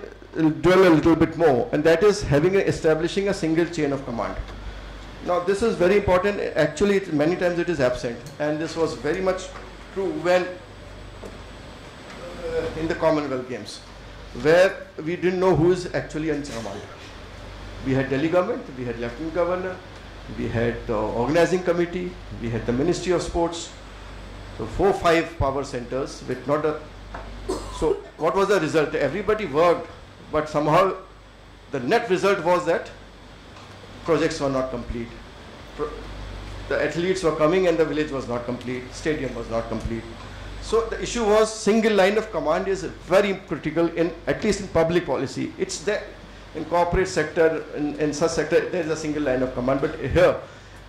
dwell a little bit more, and that is having a, establishing a single chain of command. Now this is very important. Actually, it, many times it is absent, and this was very much true when uh, in the Commonwealth Games, where we didn't know who is actually in command. We had Delhi government, we had Lieutenant Governor, we had the organizing committee, we had the Ministry of Sports. So four, five power centers with not a. So what was the result? Everybody worked, but somehow the net result was that projects were not complete. Pro- the athletes were coming and the village was not complete, stadium was not complete. So the issue was single line of command is very critical in at least in public policy. It's there in corporate sector in, in such sector there is a single line of command, but here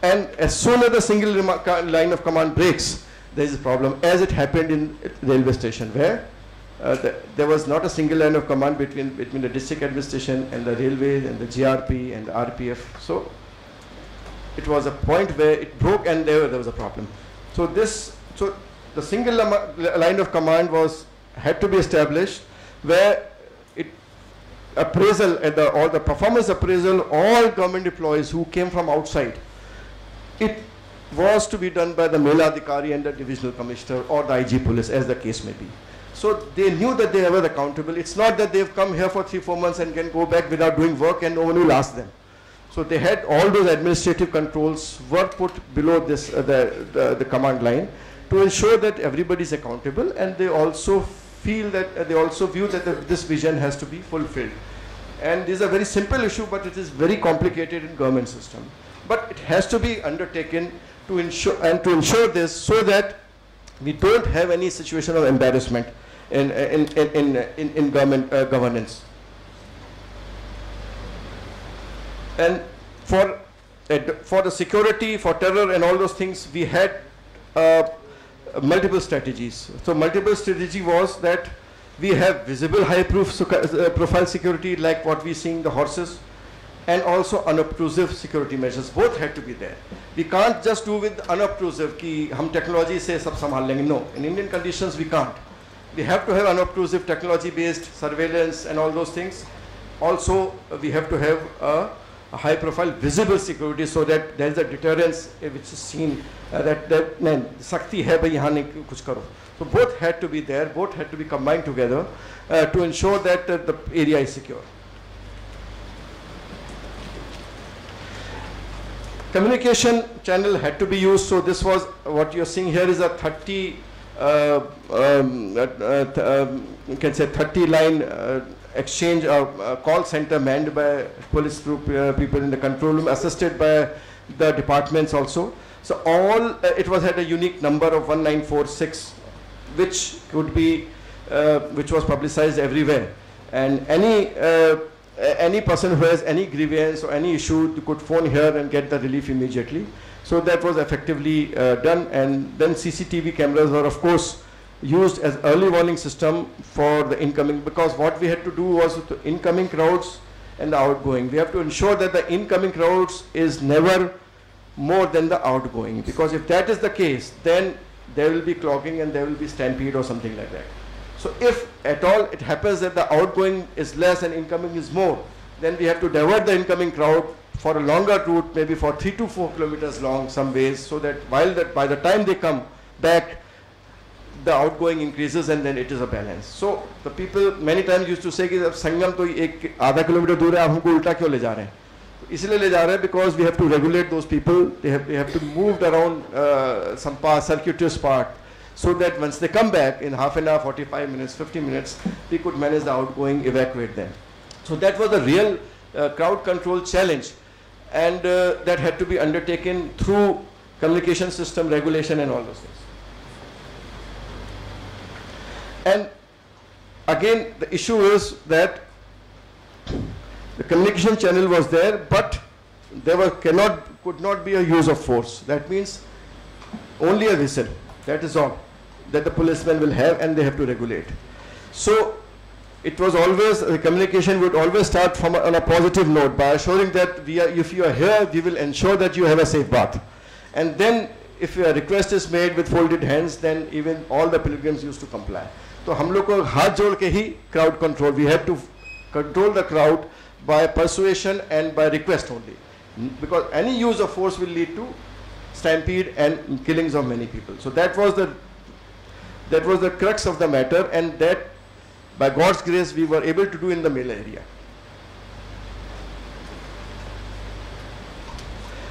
and as soon as the single line of command breaks, there is a problem as it happened in railway station where uh, the, there was not a single line of command between between the district administration and the railway and the GRP and the RPF. So it was a point where it broke and there, there was a problem. So this, so the single line of command was had to be established where appraisal the, all the performance appraisal, all government employees who came from outside, it was to be done by the Mela Adhikari and the divisional commissioner or the IG police as the case may be. So they knew that they were accountable. It's not that they've come here for three, four months and can go back without doing work and no one will ask them. So they had all those administrative controls were put below this uh, the, the the command line to ensure that everybody is accountable and they also feel that uh, they also view that the, this vision has to be fulfilled. And this is a very simple issue, but it is very complicated in government system. But it has to be undertaken to ensure and to ensure this so that we don't have any situation of embarrassment in in in in, in, in government uh, governance. And for uh, for the security, for terror, and all those things, we had uh, multiple strategies. So multiple strategy was that we have visible high proof uh, profile security like what we see in the horses and also unobtrusive security measures. Both had to be there. We can't just do with unobtrusive ki hum technology se sab sambhal lenge. No, in Indian conditions we can't. We have to have unobtrusive technology based surveillance and all those things. Also, we have to have a high profile visible security so that there is a deterrence eh, which is seen uh, that, that man, sakti hai bhai yahan kuch karo. So both had to be there, both had to be combined together uh, to ensure that uh, the area is secure. Communication channel had to be used, so this was what you're seeing here is a 30, uh, um, uh, uh, th um, you can say 30 line exchange, uh, uh, call center manned by police group uh, people in the control room, assisted by the departments also. So all, uh, it was had a unique number of 1946, which could be, which was publicized everywhere. And any, any person who has any grievance or any issue could phone here and get the relief immediately. So that was effectively uh, done. And then CCTV cameras were, of course, used as early warning system for the incoming because what we had to do was with the incoming crowds and the outgoing. We have to ensure that the incoming crowds is never more than the outgoing because if that is the case then there will be clogging and there will be stampede or something like that. So if at all it happens that the outgoing is less and incoming is more, then we have to divert the incoming crowd for a longer route, maybe for three to four kilometers long some ways, so that while that by the time they come back, the outgoing increases and then it is a balance. So the people many times used to say कि अब संगम तो एक आधा kilometre दूर है आप हमको उल्टा क्यों ले जा रहे हैं इसलिए ले जा रहे हैं because we have to regulate those people they have they have to move around uh, some part circuitous part so that once they come back in half an hour 45 minutes 50 minutes we could manage the outgoing evacuate them so that was the real uh, crowd control challenge and uh, that had to be undertaken through communication system regulation and all those things and again, the issue is that the communication channel was there, but there were cannot could not be a use of force. That means only a whistle. That is all that the policemen will have, and they have to regulate. So it was always the communication would always start from a, on a positive note by assuring that we are, if you are here, we will ensure that you have a safe bath, and then if a request is made with folded hands, then even all the pilgrims used to comply. तो हम लोग को हाथ जोड़ के ही crowd control. We have to control the crowd by persuasion and by request only, because any use of force will lead to stampede and killings of many people. So that was the that was the crux of the matter, and that by God's grace we were able to do in the Mela area.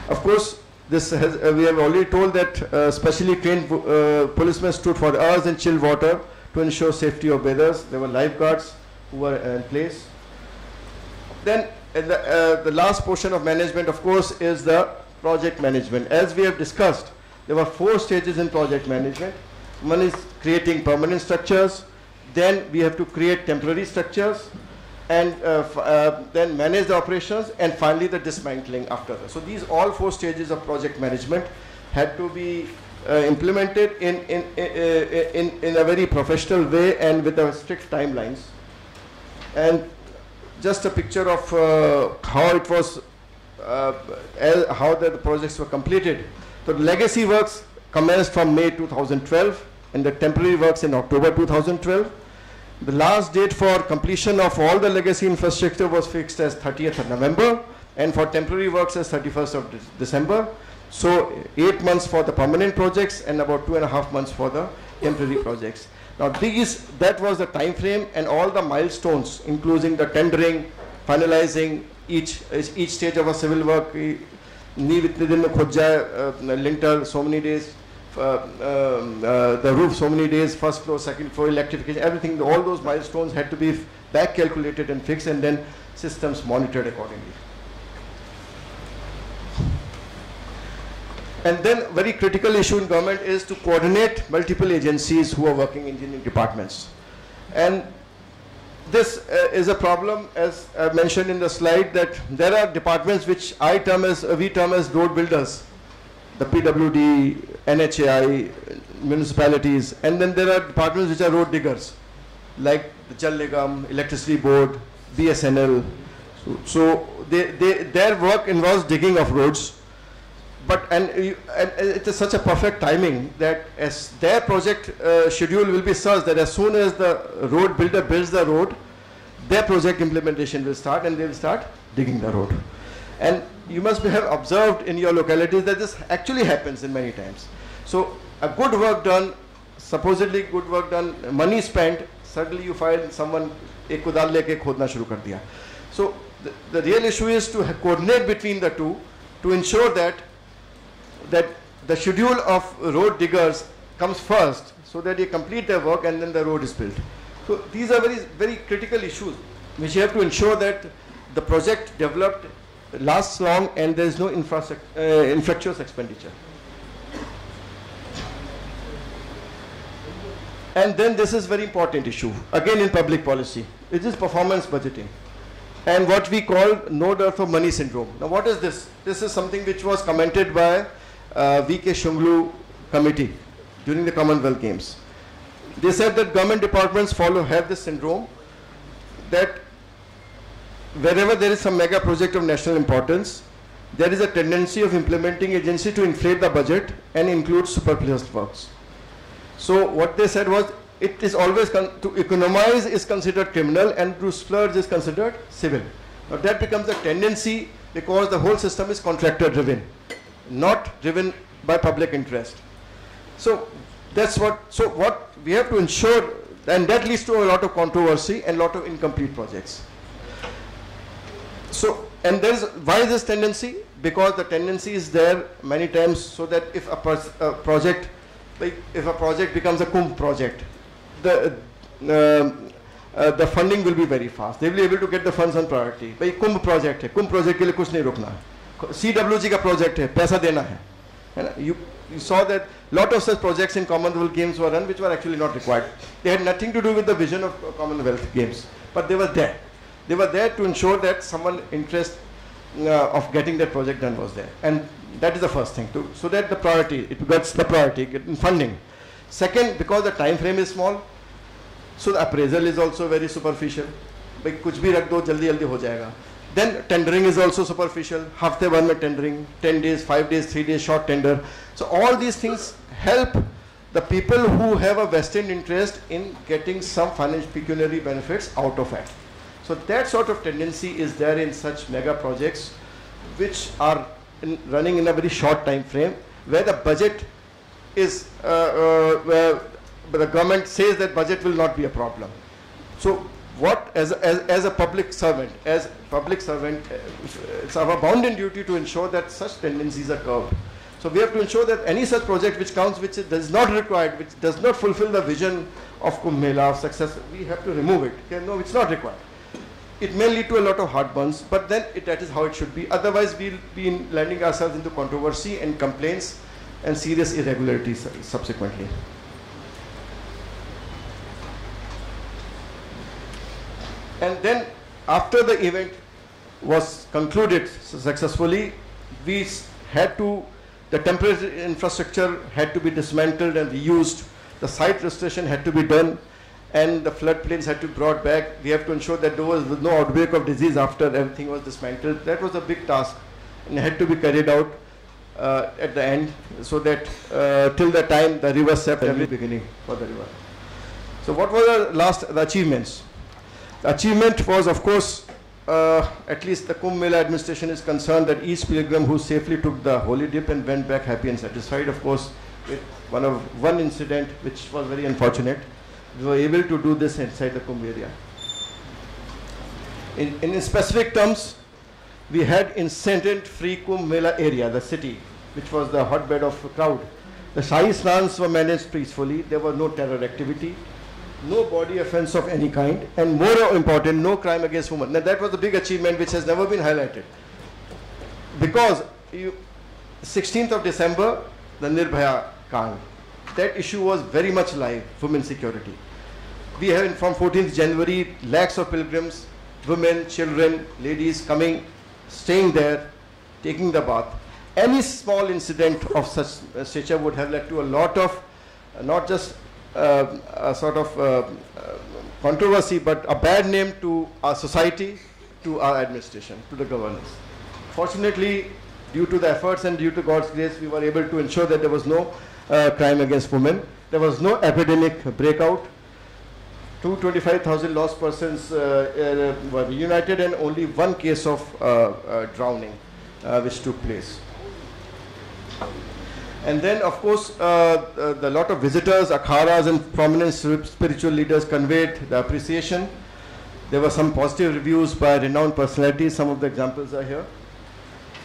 Of course, this has, uh, we have already told that uh, specially trained uh, policemen stood for hours in chill water to ensure safety of bathers. There were lifeguards who were in place. Then in the, uh, the last portion of management, of course, is the project management. As we have discussed, there were four stages in project management. One is creating permanent structures. Then we have to create temporary structures and uh, uh, then manage the operations and finally the dismantling after that. So these all four stages of project management had to be uh, implemented in, in, in, in, in a very professional way and with a strict timelines. And just a picture of uh, how it was, uh, how the projects were completed. The legacy works commenced from May 2012 and the temporary works in October 2012. The last date for completion of all the legacy infrastructure was fixed as 30th of November and for temporary works as 31st of Dec- December. So eight months for the permanent projects and about two and a half months for the temporary <laughs> projects. Now these, that was the time frame and all the milestones, including the tendering, finalizing each, each stage of a civil work, uh, lintel, so many days, uh, um, uh, the roof so many days, first floor, second floor, electrification, everything, all those milestones had to be back calculated and fixed and then systems monitored accordingly. And then very critical issue in government is to coordinate multiple agencies who are working in engineering departments. And this uh, is a problem, as I mentioned in the slide, that there are departments which I term as, uh, we term as road builders, the PWD, NHAI, municipalities, and then there are departments which are road diggers, like the Jal Nigam, Electricity Board, BSNL. So, so they, they, their work involves digging of roads, but and, and, it is such a perfect timing that as their project uh, schedule will be such that as soon as the road builder builds the road, their project implementation will start and they will start digging the road. And you must have observed in your localities that this actually happens in many times. So a good work done, supposedly good work done, money spent, suddenly you find someone ek kudal leke khodna shuru kar diya. So the, the real issue is to coordinate between the two to ensure that that the schedule of road diggers comes first so that they complete their work and then the road is built. So these are very, very critical issues which you have to ensure that the project developed lasts long and there is no uh, expenditure. And then this is very important issue, again in public policy, it is performance budgeting. And what we call no dearth of money syndrome. Now what is this? This is something which was commented by uh, V.K. Shunglu committee during the Commonwealth Games. They said that government departments follow have this syndrome that wherever there is some mega project of national importance, there is a tendency of implementing agency to inflate the budget and include superfluous works. So what they said was, it is always, to economize is considered criminal and to splurge is considered civil. Now that becomes a tendency because the whole system is contractor driven, not driven by public interest. So that's what, so what we have to ensure, and that leads to a lot of controversy and a lot of incomplete projects. So, and there is, why is this tendency? Because the tendency is there many times so that if a, pro a project, like if a project becomes a Kumbh project, the, uh, uh, the funding will be very fast. They will be able to get the funds on priority. भाई कुंभ project है, कुंभ project के लिए कुछ नहीं रुकना CWG का project है, पैसा देना है, है ना? You, you saw that lot of such projects in Commonwealth Games were run which were actually not required. They had nothing to do with the vision of Commonwealth Games, but they were there. They were there to ensure that someone interest uh, of getting that project done was there. And that is the first thing, to, so that the priority, it gets the priority, getting funding. Second, because the time frame is small, so the appraisal is also very superficial. भाई कुछ भी रख दो जल्दी जल्दी हो जाएगा then tendering is also superficial. Hafte one mein tendering 10 days 5 days 3 days short tender. So all these things help the people who have a vested interest in getting some financial pecuniary benefits out of it. So that sort of tendency is there in such mega projects which are in running in a very short time frame where the budget is, uh, uh, where the government says that budget will not be a problem. So what, as, as, as a public servant, as public servant, uh, it's our bounden duty to ensure that such tendencies are curbed. So we have to ensure that any such project which counts, which is not required, which does not fulfill the vision of Kumbh Mela, of success, we have to remove it. Okay? No, it's not required it may lead to a lot of heartburns, but then it, that is how it should be. Otherwise, we'll be landing ourselves into controversy and complaints and serious irregularities subsequently. And then, after the event was concluded successfully, we had to, the temporary infrastructure had to be dismantled and reused. The site restoration had to be done and the floodplains had to be brought back. We have to ensure that there was no outbreak of disease after everything was dismantled. That was a big task and had to be carried out uh, at the end so that uh, till the time the river swept every beginning for the river. So what were the last the achievements? The achievement was of course uh, at least the Kumbh Mela administration is concerned that each pilgrim who safely took the holy dip and went back happy and satisfied of course with one of one incident which was very unfortunate we were able to do this inside the Kumbh area. In, in specific terms, we had incident-free Kumbh Mela area, the city, which was the hotbed of crowd. The Shahi Snans were managed peacefully. There was no terror activity, no body offense of any kind, and more important, no crime against women. Now that was a big achievement which has never been highlighted. Because you, 16th of December, the Nirbhaya Kand, that issue was very much live, women security. We have from 14th January, lakhs of pilgrims, women, children, ladies coming, staying there, taking the bath. Any small incident of such uh, would have led to a lot of, uh, not just a sort of uh, uh, controversy, but a bad name to our society, to our administration, to the governance. Fortunately, due to the efforts and due to God's grace, we were able to ensure that there was no uh, crime against women. There was no epidemic breakout. 225,000 lost persons uh, uh, were reunited and only one case of drowning which took place. And then, of course, uh, the, lot of visitors, akharas, and prominent spiritual leaders conveyed the appreciation. There were some positive reviews by renowned personalities. Some of the examples are here.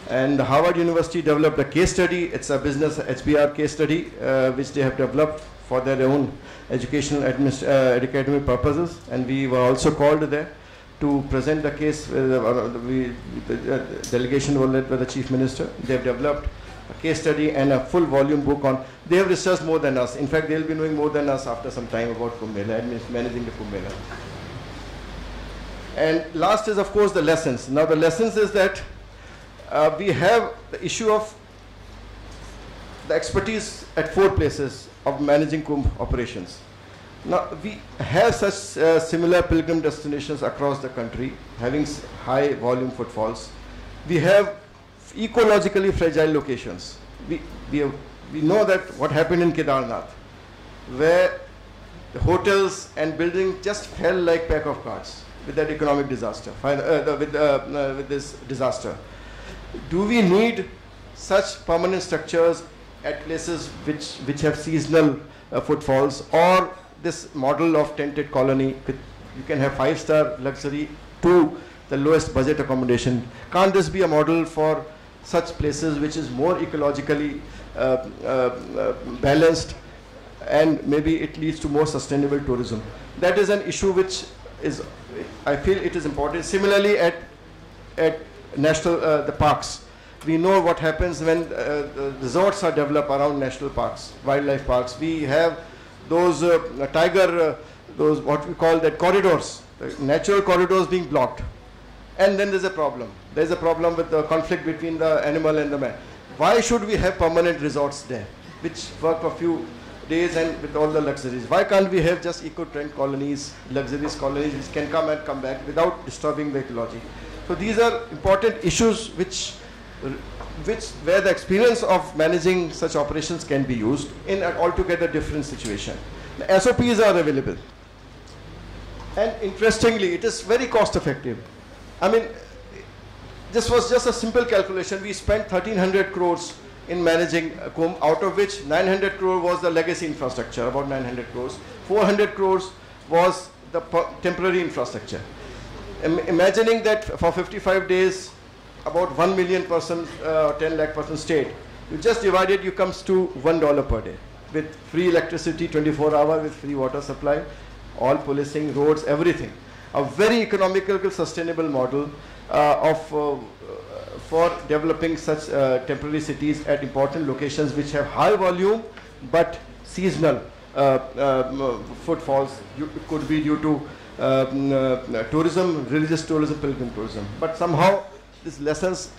And Harvard University developed a case study. It's a business HBR case study, uh, which they have developed for their own educational uh, academic purposes. And we were also called there to present the case. Uh, we, the delegation was led by the chief minister. They have developed case study and a full volume book on. They have researched more than us. In fact, they'll be knowing more than us after some time about Kumbh and managing the Kumbh. And last is, of course, the lessons. Now, the lessons is that uh, we have the issue of the expertise at four places of managing Kumbh operations. Now, we have such uh, similar pilgrim destinations across the country, having high volume footfalls. We have ecologically fragile locations. We, we, have, we know that what happened in Kedarnath, where the hotels and buildings just fell like pack of cards with that economic disaster, uh, with, uh, uh, with this disaster. Do we need such permanent structures at places which, which have seasonal uh, footfalls or this model of tented colony with, you can have five star luxury to the lowest budget accommodation. Can't this be a model for such places which is more ecologically uh, uh, uh, balanced and maybe it leads to more sustainable tourism. That is an issue which is, I feel it is important. Similarly at, at national, uh, the parks, we know what happens when uh, the resorts are developed around national parks, wildlife parks. We have those uh, tiger, those what we call that corridors, natural corridors being blocked. And then there's a problem there's a problem with the conflict between the animal and the man. Why should we have permanent resorts there, which work for a few days and with all the luxuries? Why can't we have just eco-trend colonies, luxurious colonies which can come and come back without disturbing the ecology? So these are important issues which, which where the experience of managing such operations can be used in an altogether different situation. The SOPs are available. And interestingly, it is very cost effective. I mean, this was just a simple calculation. We spent 1300 crores in managing Kumbh, out of which 900 crore was the legacy infrastructure, about 900 crores. 400 crores was the temporary infrastructure. Im imagining that for 55 days, about 1 million person, uh, 10 lakh person stayed, you just divide it, you comes to $1 per day with free electricity 24 hour, with free water supply, all policing, roads, everything. A very economical, sustainable model uh, of uh, for developing such uh, temporary cities at important locations which have high volume but seasonal footfalls you, could be due to um, tourism, religious tourism, pilgrim tourism. But somehow these lessons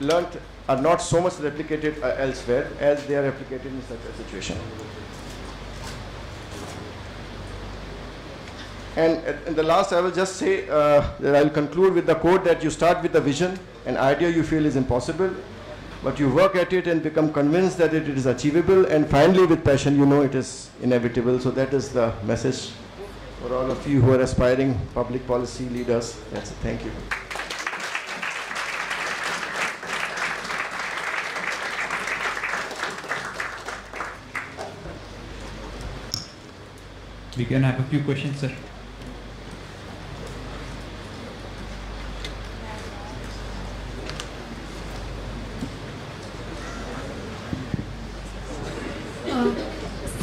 learnt are not so much replicated uh, elsewhere as they are replicated in such a situation. And in the last, I will just say uh, that I will conclude with the quote that you start with a vision, an idea you feel is impossible, but you work at it and become convinced that it is achievable, and finally, with passion, you know it is inevitable. So that is the message for all of you who are aspiring public policy leaders. That's it. Thank you. We can have a few questions, sir.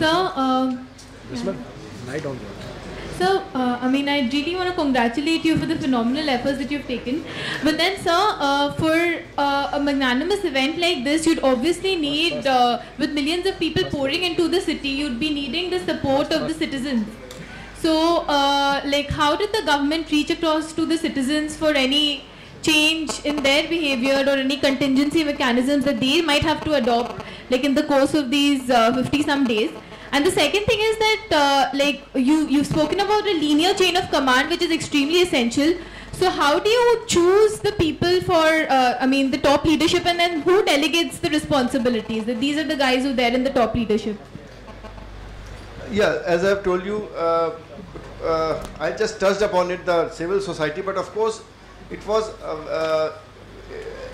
Sir, uh, light on. Sir, uh, I mean, I really want to congratulate you for the phenomenal efforts that you've taken. But then, sir, uh, for uh, a magnanimous event like this, you'd obviously need, uh, with millions of people pouring into the city, you'd be needing the support of the citizens. So, uh, like, how did the government reach across to the citizens for any change in their behavior or any contingency mechanisms that they might have to adopt, like in the course of these 50-some days? And the second thing is that, uh, like, you, you've spoken about a linear chain of command, which is extremely essential. So how do you choose the people for, uh, I mean, the top leadership and then who delegates the responsibilities? That these are the guys who are there in the top leadership. Yeah, as I've told you, uh, uh I just touched upon it, the civil society, but of course, it was uh, uh,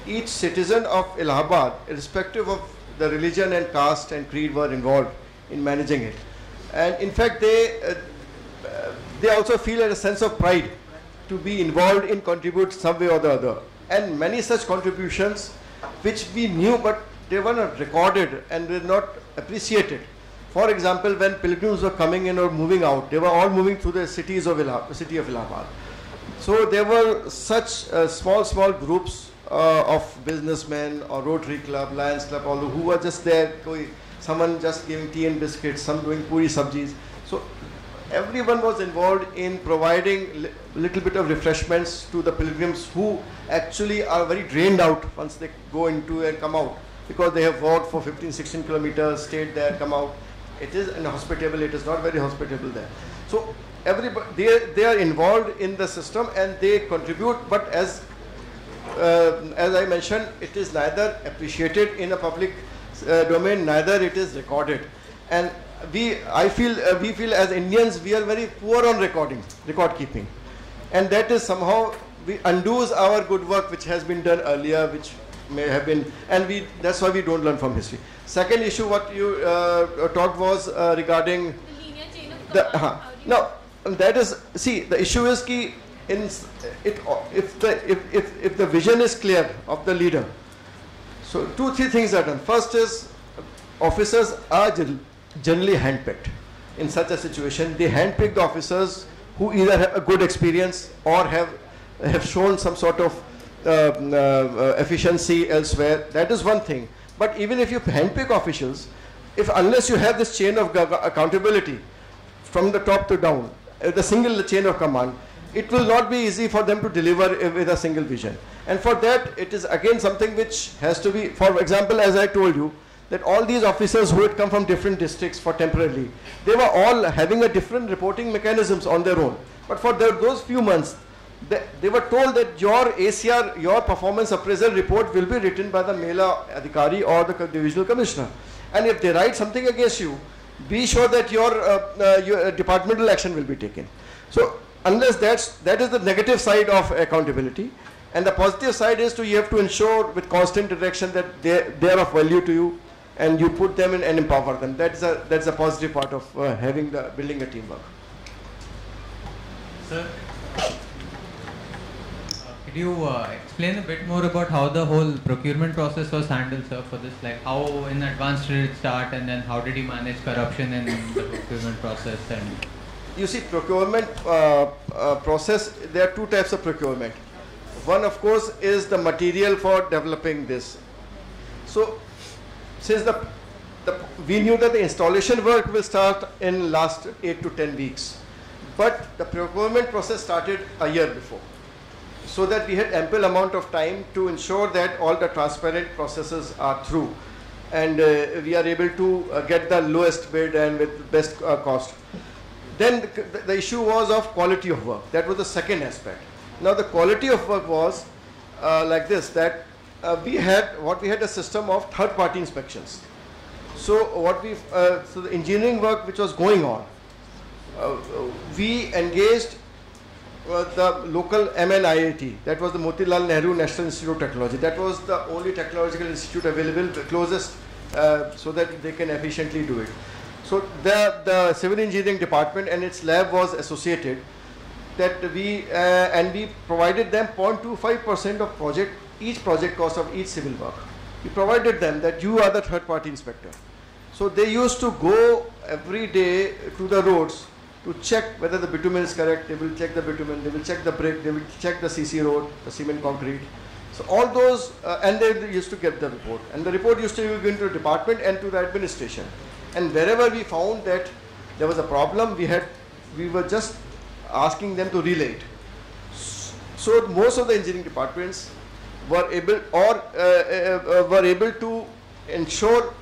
each citizen of Allahabad, irrespective of the religion and caste and creed were involved in managing it. And in fact, they, uh, they also feel a sense of pride to be involved in contribute some way or the other. And many such contributions which we knew but they were not recorded and were not appreciated. For example, when pilgrims were coming in or moving out, they were all moving through the cities of Allahabad, city of Allahabad. So there were such uh, small, small groups uh, of businessmen or Rotary Club, Lions Club, all who were just there. Someone just giving tea and biscuits, some doing puri sabjis. So everyone was involved in providing li little bit of refreshments to the pilgrims who actually are very drained out once they go into and come out because they have walked for 15, 16 kilometers, stayed there, come out. It is inhospitable, it is not very hospitable there. So everybody, they, they are involved in the system and they contribute, but as, uh, as I mentioned, it is neither appreciated in a public uh, domain, neither it is recorded. And we, I feel, uh, we feel as Indians, we are very poor on recording, record keeping. And that is somehow, we undoes our good work which has been done earlier, which may have been, and we, that's why we don't learn from history. Second issue what you uh, talked was uh, regarding The linear chain of command, uh, now that is, see the issue is ki in, it, if the, if, if, if the vision is clear of the leader, so two, three things are done. First is officers are generally handpicked in such a situation. They handpick the officers who either have a good experience or have have shown some sort of uh, uh, efficiency elsewhere. That is one thing. But even if you handpick officials, if unless you have this chain of accountability from the top to down, uh, the single chain of command, it will not be easy for them to deliver with a single vision. And for that, it is again something which has to be, for example, as I told you, that all these officers who had come from different districts for temporarily, they were all having a different reporting mechanisms on their own. But for the, those few months, they, they were told that your ACR, your performance appraisal report will be written by the Mela Adhikari or the divisional commissioner. And if they write something against you, be sure that your, uh, uh, your uh, departmental action will be taken. So unless that's, that is the negative side of accountability. And the positive side is to you have to ensure with constant direction that they, they are of value to you and you put them in and empower them. That's a, that's a positive part of uh, having the, building a teamwork. Sir, could you uh, explain a bit more about how the whole procurement process was handled, sir, for this? Like, how in advance did it start, and then how did you manage corruption in the procurement process? And You see, procurement uh, uh, process, there are two types of procurement. One, of course, is the material for developing this. So, since the, the we knew that the installation work will start in last 8 to 10 weeks, but the procurement process started a year before. So that we had ample amount of time to ensure that all the transparent processes are through and uh, we are able to uh, get the lowest bid and with best uh, cost. Then the, the issue was of quality of work. That was the second aspect. Now the quality of work was uh, like this, that uh, we had, what we had a system of third party inspections. So what we, uh, so the engineering work which was going on, uh, we engaged uh, the local MNIIT, that was the Motilal Nehru National Institute of Technology. That was the only technological institute available, the closest, uh, so that they can efficiently do it. So the, the civil engineering department and its lab was associated that we, uh, and we provided them 0.25% of project, each project cost of each civil work. We provided them that you are the third party inspector. So they used to go every day to the roads to check whether the bitumen is correct. They will check the bitumen, they will check the brick, they will check the CC road, the cement concrete. So all those, uh, and they used to get the report. And the report used to go into the department and to the administration. And wherever we found that there was a problem, we had, we were just asking them to relay it. So most of the engineering departments were able or uh, uh, uh, were able to ensure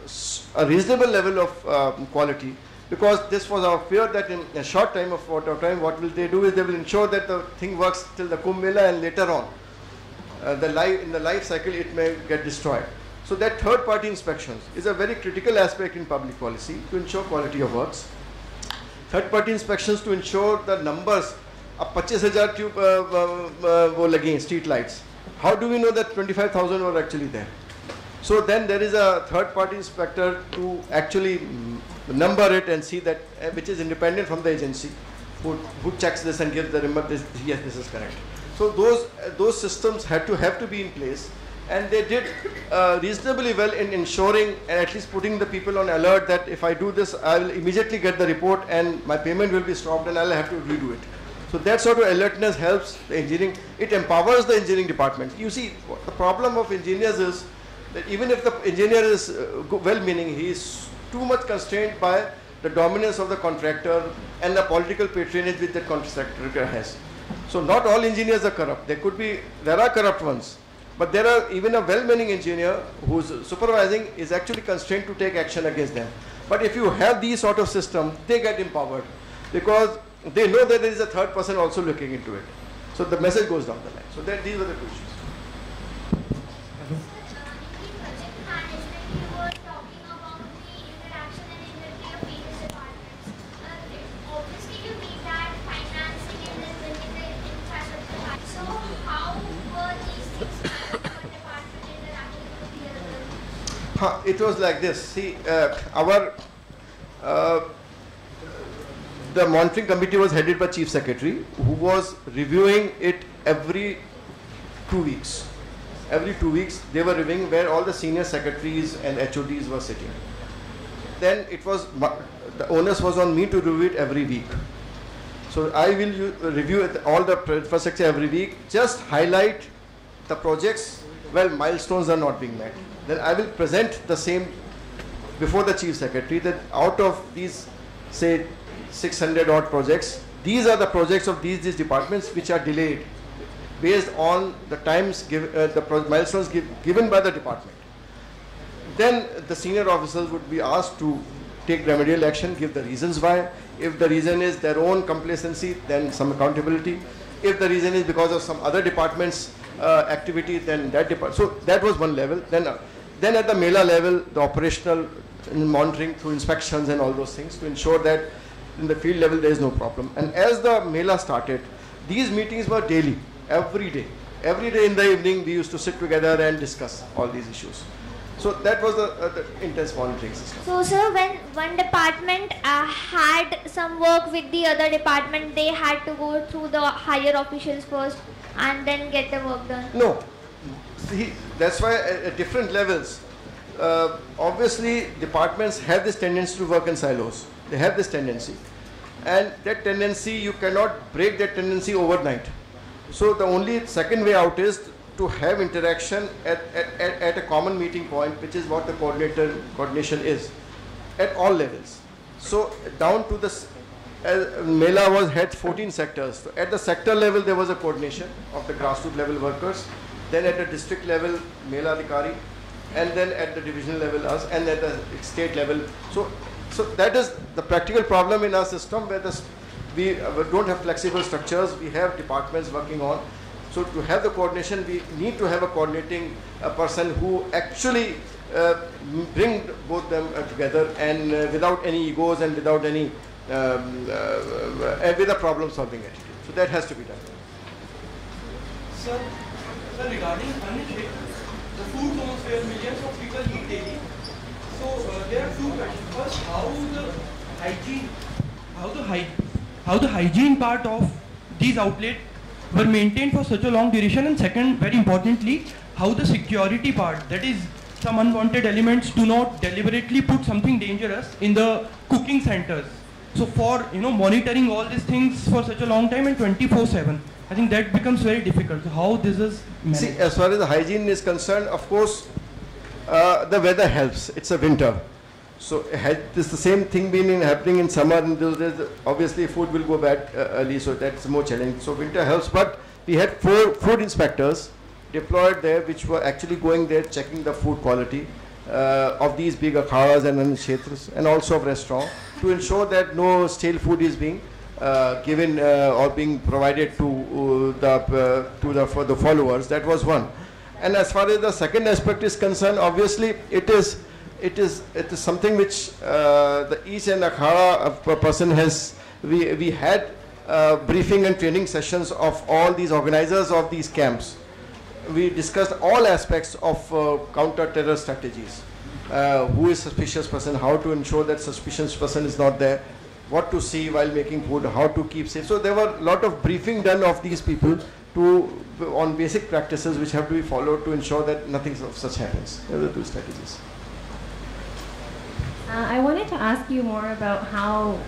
a reasonable level of um, quality because this was our fear that in a short time of what of time what will they do is they will ensure that the thing works till the Kumbh Mela and later on uh, the life in the life cycle it may get destroyed. So that third party inspections is a very critical aspect in public policy to ensure quality of works. Third party inspections to ensure the numbers अब पच्चीस हजार tube वो लगी हैं street lights how do we know that twenty five thousand were actually there so then there is a third party inspector to actually number it and see that uh, which is independent from the agency who, who checks this and gives the remote this yes this is correct so those uh, those systems had to have to be in place and they did uh, reasonably well in ensuring and at least putting the people on alert that if I do this, I will immediately get the report and my payment will be stopped and I'll have to redo it. So that sort of alertness helps the engineering, it empowers the engineering department. You see, the problem of engineers is that even if the engineer is uh, well-meaning, he is too much constrained by the dominance of the contractor and the political patronage which the contractor has. So not all engineers are corrupt. There could be, there are corrupt ones. But there are even a well-meaning engineer who's supervising is actually constrained to take action against them. But if you have these sort of system, they get empowered because they know that there is a third person also looking into it. So the message goes down the line. So that these are the two issues. It was like this. See, uh, our uh, the monitoring committee was headed by chief secretary, who was reviewing it every two weeks. Every two weeks, they were reviewing where all the senior secretaries and HODs were sitting. Then it was the onus was on me to review it every week. So I will review it, all the infrastructure every week. Just highlight the projects Well, milestones are not being met then I will present the same before the chief secretary that out of these say 600 odd projects these are the projects of these these departments which are delayed based on the times give, uh, the milestones give, given by the department. Then the senior officers would be asked to take remedial action give the reasons why. If the reason is their own complacency then some accountability. If the reason is because of some other department's uh, activity then that department so that was one level. Then uh, then at the Mela level, the operational monitoring through inspections and all those things to ensure that in the field level there is no problem. And as the Mela started, these meetings were daily, every day. Every day in the evening we used to sit together and discuss all these issues. So that was the, uh, the intense monitoring system. So sir, when one department uh, had some work with the other department, they had to go through the higher officials first and then get the work done? No, see, that's why at, different levels, uh, obviously departments have this tendency to work in silos. They have this tendency. And that tendency, you cannot break that tendency overnight. So the only second way out is to have interaction at, at, at, a common meeting point, which is what the coordinator coordination is, at all levels. So down to the uh, Mela was had 14 sectors. So at the sector level, there was a coordination of the grassroots level workers then at the district level, Mela Adhikari, and then at the divisional level us, and at the state level. So, so that is the practical problem in our system where the, we uh, don't have flexible structures, we have departments working on. So to have the coordination, we need to have a coordinating uh, person who actually uh, bring both them uh, together and uh, without any egos and without any, um, uh, with a problem solving attitude. So that has to be done. Sir, Sir, regarding unchecked, the food zones where millions of people eat daily. So uh, there are two questions. First, how the hygiene, how the hy how the hygiene part of these outlets were maintained for such a long duration, and second, very importantly, how the security part, that is, some unwanted elements do not deliberately put something dangerous in the cooking centers. So for you know monitoring all these things for such a long time and 24/7. I think that becomes very difficult. How this is managed? See, as far as the hygiene is concerned, of course, uh, the weather helps. It's a winter. So had this the same thing been in happening in summer and those days, obviously food will go bad uh, early, so that's more challenging. So winter helps, but we had four food inspectors deployed there, which were actually going there checking the food quality uh, of these big akhadas and kshetras, and also of restaurant to ensure that no stale food is being given uh, or being provided to uh, the to the for the followers. That was one. And as far as the second aspect is concerned, obviously it is it is it is something which the each and akhada person has. We we had briefing and training sessions of all these organizers of these camps. We discussed all aspects of counter-terror strategies. Uh, who is suspicious person, how to ensure that suspicious person is not there, what to see while making food, how to keep safe. So there were a lot of briefing done of these people to on basic practices which have to be followed to ensure that nothing of such happens. There are the two strategies. Uh, I wanted to ask you more about how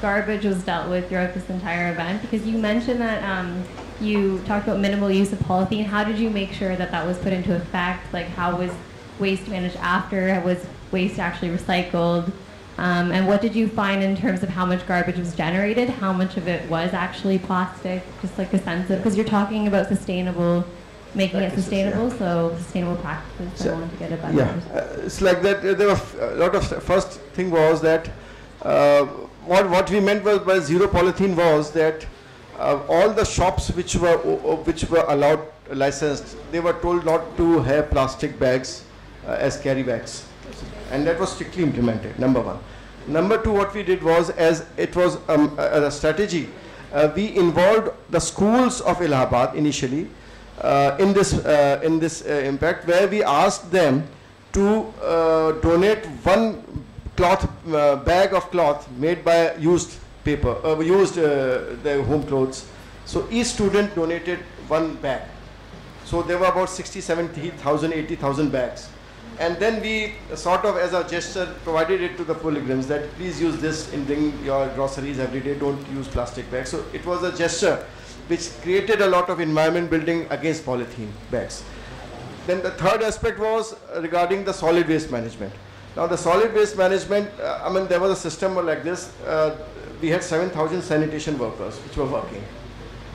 garbage was dealt with throughout this entire event? Because you mentioned that um, you talked about minimal use of polythene. How did you make sure that that was put into effect? Like, how was waste managed after? Was waste actually recycled? Um, and what did you find in terms of how much garbage was generated? How much of it was actually plastic? Just like a sense of, because you're talking about sustainable, making it sustainable, so sustainable practices. So I wanted to get a better Yeah, uh, it's like that. uh, There were f- a lot of first thing was that uh, what what we meant was by zero polythene was that uh, all the shops which were which were allowed licensed, they were told not to have plastic bags uh, as carry bags, and that was strictly implemented. Number one. Number two, what we did was as it was um, a, a strategy, uh, we involved the schools of Allahabad initially uh, in this uh, in this uh, impact where we asked them to uh, donate one cloth uh, bag of cloth made by used paper used their home clothes so each student donated one bag so there were about 60 70000 80000 bags and then we uh, sort of as a gesture provided it to the pilgrims that please use this in bringing your groceries every day don't use plastic bags so it was a gesture which created a lot of environment building against polythene bags then the third aspect was regarding the solid waste management. Now the solid waste management, uh, I mean there was a system like this. Uh, we had 7,000 sanitation workers which were working.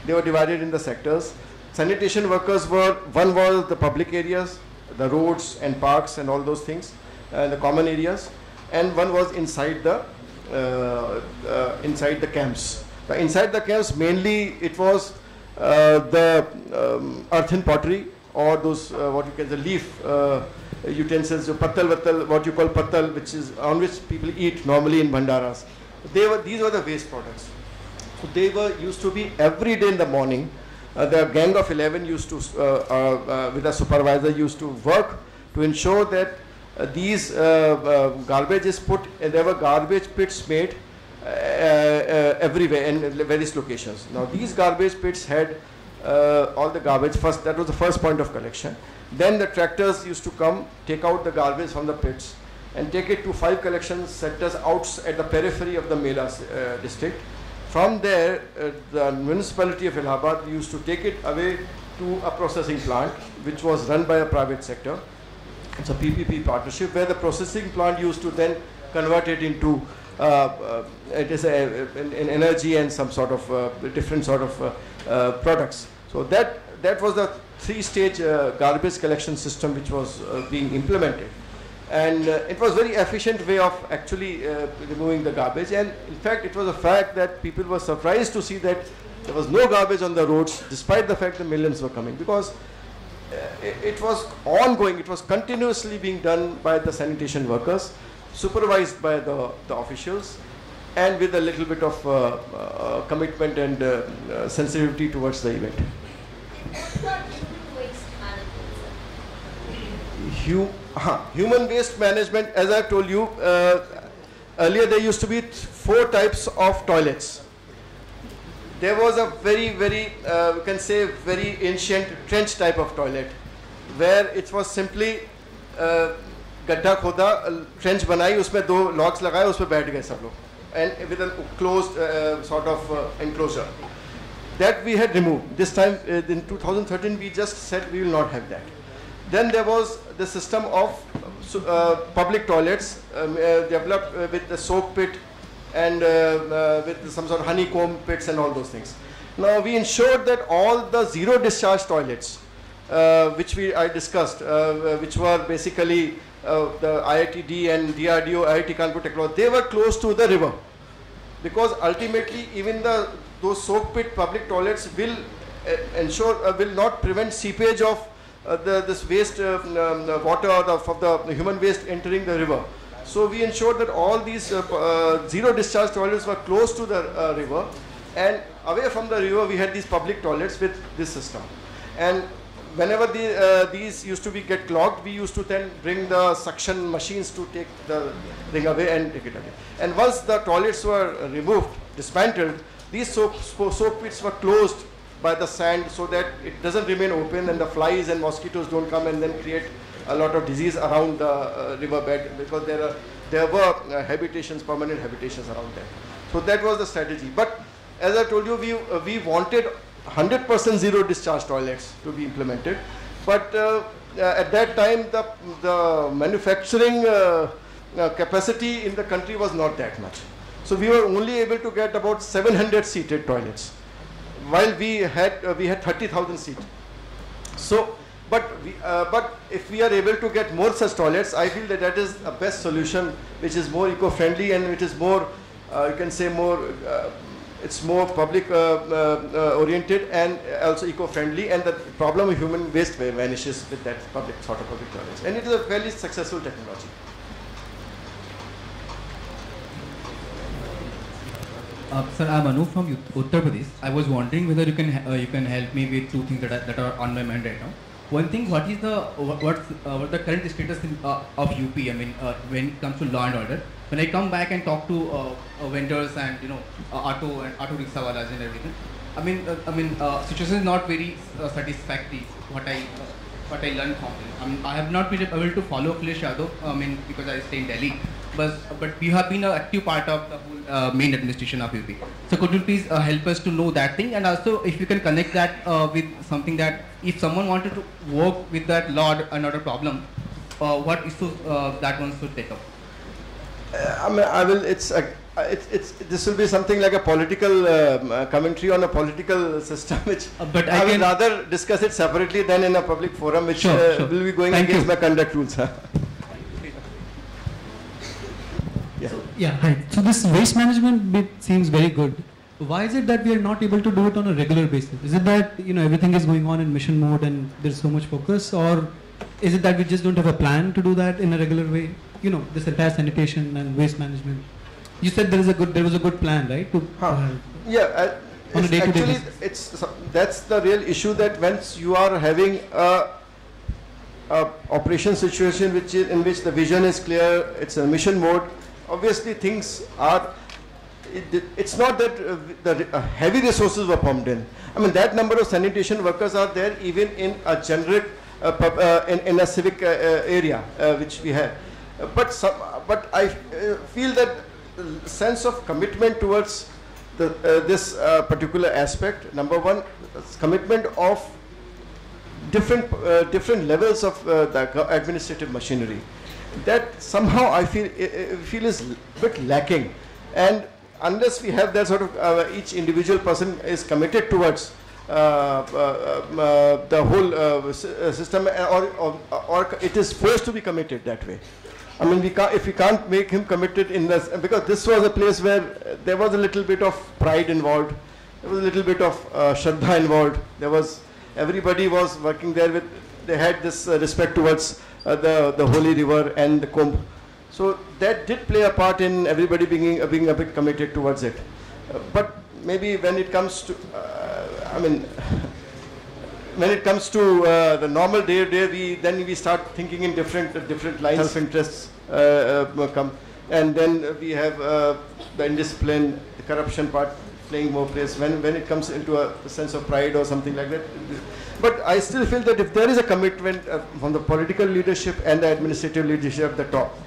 They were divided in the sectors. Sanitation workers were, one was the public areas, the roads and parks and all those things, uh, the common areas, and one was inside the, uh, uh, inside the camps. Inside the camps mainly it was uh, the um, earthen pottery or those what you can the leaf utensils, so pattal vattal, what you call pattal, which is on which people eat normally in bhandaras. They were these were the waste products. So they were used to be every day in the morning. Uh, the gang of 11 used to, uh, uh, with a supervisor, used to work to ensure that these garbage is put, and there were garbage pits made everywhere in various locations. Now these garbage pits had all the garbage first, that was the first point of collection. Then the tractors used to come, take out the garbage from the pits and take it to five collection centers out at the periphery of the Mela uh, district. From there, uh, the municipality of Allahabad used to take it away to a processing plant, which was run by a private sector. It's a PPP partnership where the processing plant used to then convert it into uh, uh, it is a, an, an energy and some sort of uh, different sort of uh, products. So that that was the three-stage garbage collection system which was being implemented, and uh, it was very efficient way of actually uh, removing the garbage. And in fact, it was a fact that people were surprised to see that there was no garbage on the roads, despite the fact that millions were coming because uh, it, it was ongoing, it was continuously being done by the sanitation workers, supervised by the, the officials, and with a little bit of uh, uh, commitment and uh, sensitivity towards the event. Hu- huh, human waste management, as I told you, uh, earlier there used to be th- four types of toilets there was a very very uh, we can say very ancient trench type of toilet where it was simply uh, गड्ढा खोदा trench बनाई उसमें दो locks लगाए उस पर बैठ गए सब लोग and with N closed sort of enclosure that we had removed this time uh, in 2013 we just said we will not have that then there was the system of uh, public toilets um, uh, developed uh, with the soak pit and with some sort of honeycomb pits and all those things. Now we ensured that all the zero discharge toilets, uh, which we I discussed, uh, which were basically uh, the IITD and DRDO, IIT Kanpur Technology, they were close to the river, because ultimately even the those soak pit public toilets will ensure will not prevent seepage of the this waste uh, um, water of the human waste entering the river. So we ensured that all these uh, uh, zero discharge toilets were close to the uh, river and away from the river we had these public toilets with this system. And whenever the, uh, these used to be get clogged, we used to then bring the suction machines to take the thing away and take it away. And once the toilets were removed, dismantled, these soak soak pits were closed by the sand so that it doesn't remain open and the flies and mosquitoes don't come and then create a lot of disease around the uh, riverbed because there are there were uh, habitations, permanent habitations around there. So that was the strategy. But as I told you, we, uh, we wanted 100% zero discharge toilets to be implemented. But uh, uh, at that time, the, the manufacturing uh, capacity in the country was not that much. So we were only able to get about 700 seated toilets, while we had uh, we had 30,000 seats. So, but we, uh, but if we are able to get more such toilets, I feel that that is a best solution, which is more eco-friendly and which is more, uh, you can say more, uh, it's more public uh, oriented and also eco-friendly, and the problem of human waste vanishes with that public sort of public toilets, and it is a fairly successful technology. Uh, sir, I'm Anu from Uttar Pradesh. I was wondering whether you can uh, you can help me with two things that are, that are on my mind right now. One thing, what is the wha- what's uh, what the current status in, uh, of UP? I mean, uh, when it comes to law and order. When I come back and talk to uh, vendors and you know auto and auto rickshaw walas and everything, I mean, I mean, situation is not very satisfactory. What I what I learned from him. I mean, I have not been able to follow Akhilesh Yadav. I mean, because I stay in Delhi. But but you have been an active part of the whole uh, main administration of UP. So could you please uh, help us to know that thing, and also if you can connect that uh, with something that if someone wanted to work with that law and order problem, uh, what issues uh, that one should take up? Uh, I mean, I will. It's a. It's, it's, this will be something like a political um, uh, commentary on a political <laughs> system, which but I, I will rather discuss it separately than in a public forum, which Sure, uh, sure. will be going Thank against you. my conduct rules. <laughs> huh? Yeah. Yeah, hi. So this waste management bit seems very good. Why is it that we are not able to do it on a regular basis? Is it that you know everything is going on in mission mode and there's so much focus, or is it that we just don't have a plan to do that in a regular way? You know, this entire sanitation and waste management. You said there is a good, there was a good plan, right? To, Huh. uh, Yeah, uh, On a it's day-to-day actually basis. it's that's the real issue that once you are having a, a operation situation which is, in which the vision is clear, it's a mission mode. Obviously, things are. It, it's not that uh, the uh, heavy resources were pumped in. I mean, that number of sanitation workers are there even in a generic, uh, pub, uh, in, in a civic area which we have. But some, but I feel that sense of commitment towards the, this particular aspect. Number one, commitment of different uh, different levels of uh, the administrative machinery. That somehow I feel feel is a bit lacking, and unless we have that sort of uh, each individual person is committed towards. Uh, uh, um, uh, the whole uh, uh, system, or, or, or it is forced to be committed that way. I mean, we can't, if we can't make him committed in this, because this was a place where there was a little bit of pride involved, there was a little bit of uh, shraddha involved. There was, everybody was working there with, they had this respect towards uh, the, the holy river and the Kumbh. So that did play a part in everybody being, uh, being a bit committed towards it. Uh, but maybe when it comes to, uh, I mean, <laughs> when it comes to uh, the normal day to day, we then we start thinking in different uh, different lines. Self interests uh, uh, come, and then we have uh, the indiscipline, the corruption part playing more place. When when it comes into a, sense of pride or something like that. But I still feel that if there is a commitment uh, from the political leadership and the administrative leadership at the top,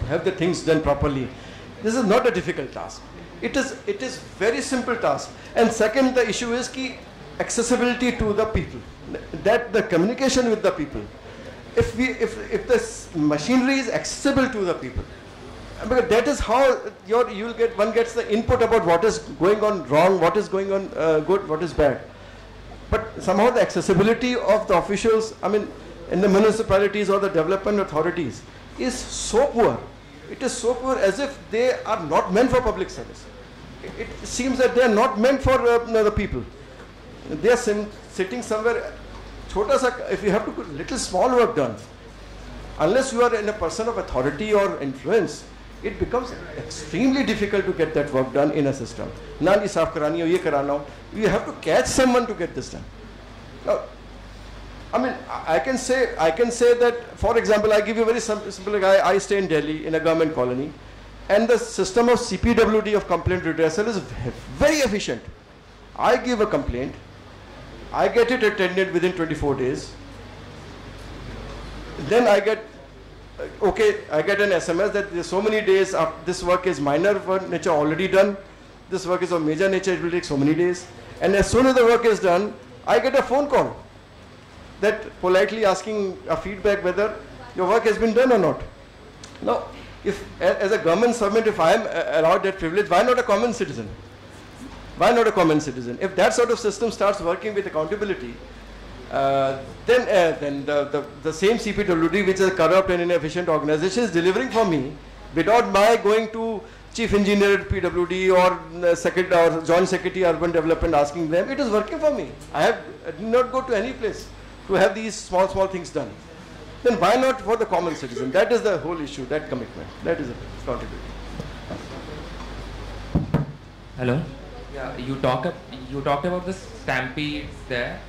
to have the things done properly, this is not a difficult task. It is it is very simple task. And second, the issue is key accessibility to the people. That the communication with the people. If we if if this machinery is accessible to the people, because that is how your you'll get one gets the input about what is going on wrong, what is going on uh, good, what is bad. But somehow the accessibility of the officials, I mean, in the municipalities or the development authorities, is so poor. It is so poor as if they are not meant for public service. It, it seems that they are not meant for uh, the people. They are sim- sitting somewhere. Chota sa, if you have to put little small work done, unless you are in a person of authority or influence, it becomes extremely difficult to get that work done in a system. Saaf karani ho, ye karana ho. You have to catch someone to get this done. Now, I mean, I can say, I can say that, for example, I give you a very sim- simple, like I, stay in Delhi in a government colony, and the system of CPWD of complaint redressal is very efficient. I give a complaint, I get it attended within 24 days, then I get okay, I get an SMS that there's so many days this work is minor for nature already done. this work is of major nature, it will take so many days. And as soon as the work is done, I get a phone call that politely asking a feedback whether your work has been done or not. Now, if as a government servant, if I am uh, allowed that privilege, why not a common citizen? Why not a common citizen? If that sort of system starts working with accountability, uh, then uh, then the, the, the same CPWD, which is a corrupt and inefficient organization, is delivering for me without my going to chief engineer at PWD or, uh, secret, or joint secretary urban development asking them. It is working for me. I have I did not go to any place to have these small small things done. Then why not for the common citizen? That is the whole issue. That commitment. That is accountability. Hello. Yeah, you talk up, you talked about the stampedes there.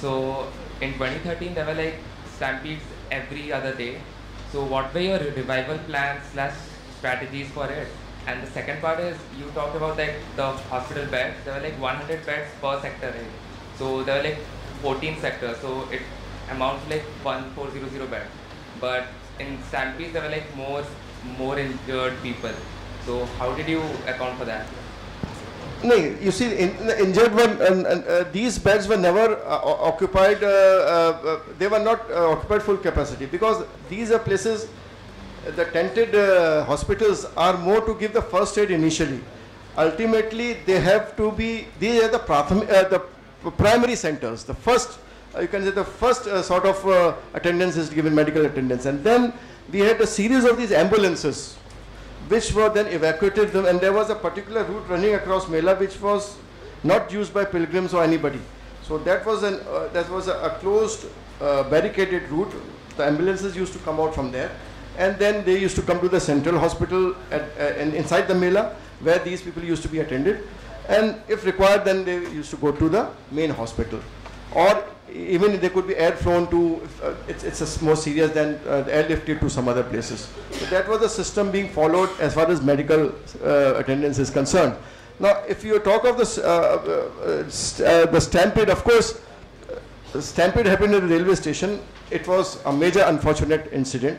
So in 2013 there were like stampedes every other day. So what were your revival plans slash strategies for it? And the second part is you talked about like the hospital beds. There were like 100 beds per sector. Right? So there were like 14 sectors. So it amounts to like 1400 beds. But in stampedes there were like more more injured people. So how did you account for that? No, you see, in, injured one, and, and, uh, these beds were never uh, occupied, uh, uh, uh, they were not uh, occupied full capacity because these are places, the tented hospitals are more to give the first aid initially. Ultimately, they have to be, these are the, the primary centers, the first, you can say the first sort of attendance is given, medical attendance. And then we had a series of these ambulances which were then evacuated and there was a particular route running across Mela which was not used by pilgrims or anybody. So that was an uh, that was a, a closed uh, barricaded route. The ambulances used to come out from there and then they used to come to the central hospital at, uh, and inside the Mela where these people used to be attended and if required then they used to go to the main hospital or even they could be air flown to, uh, it's, it's more serious than uh, airlifted to some other places. So that was the system being followed as far as medical uh, attendance is concerned. Now, if you talk of uh, uh, uh, the stampede, of course, the stampede happened at the railway station. It was a major unfortunate incident.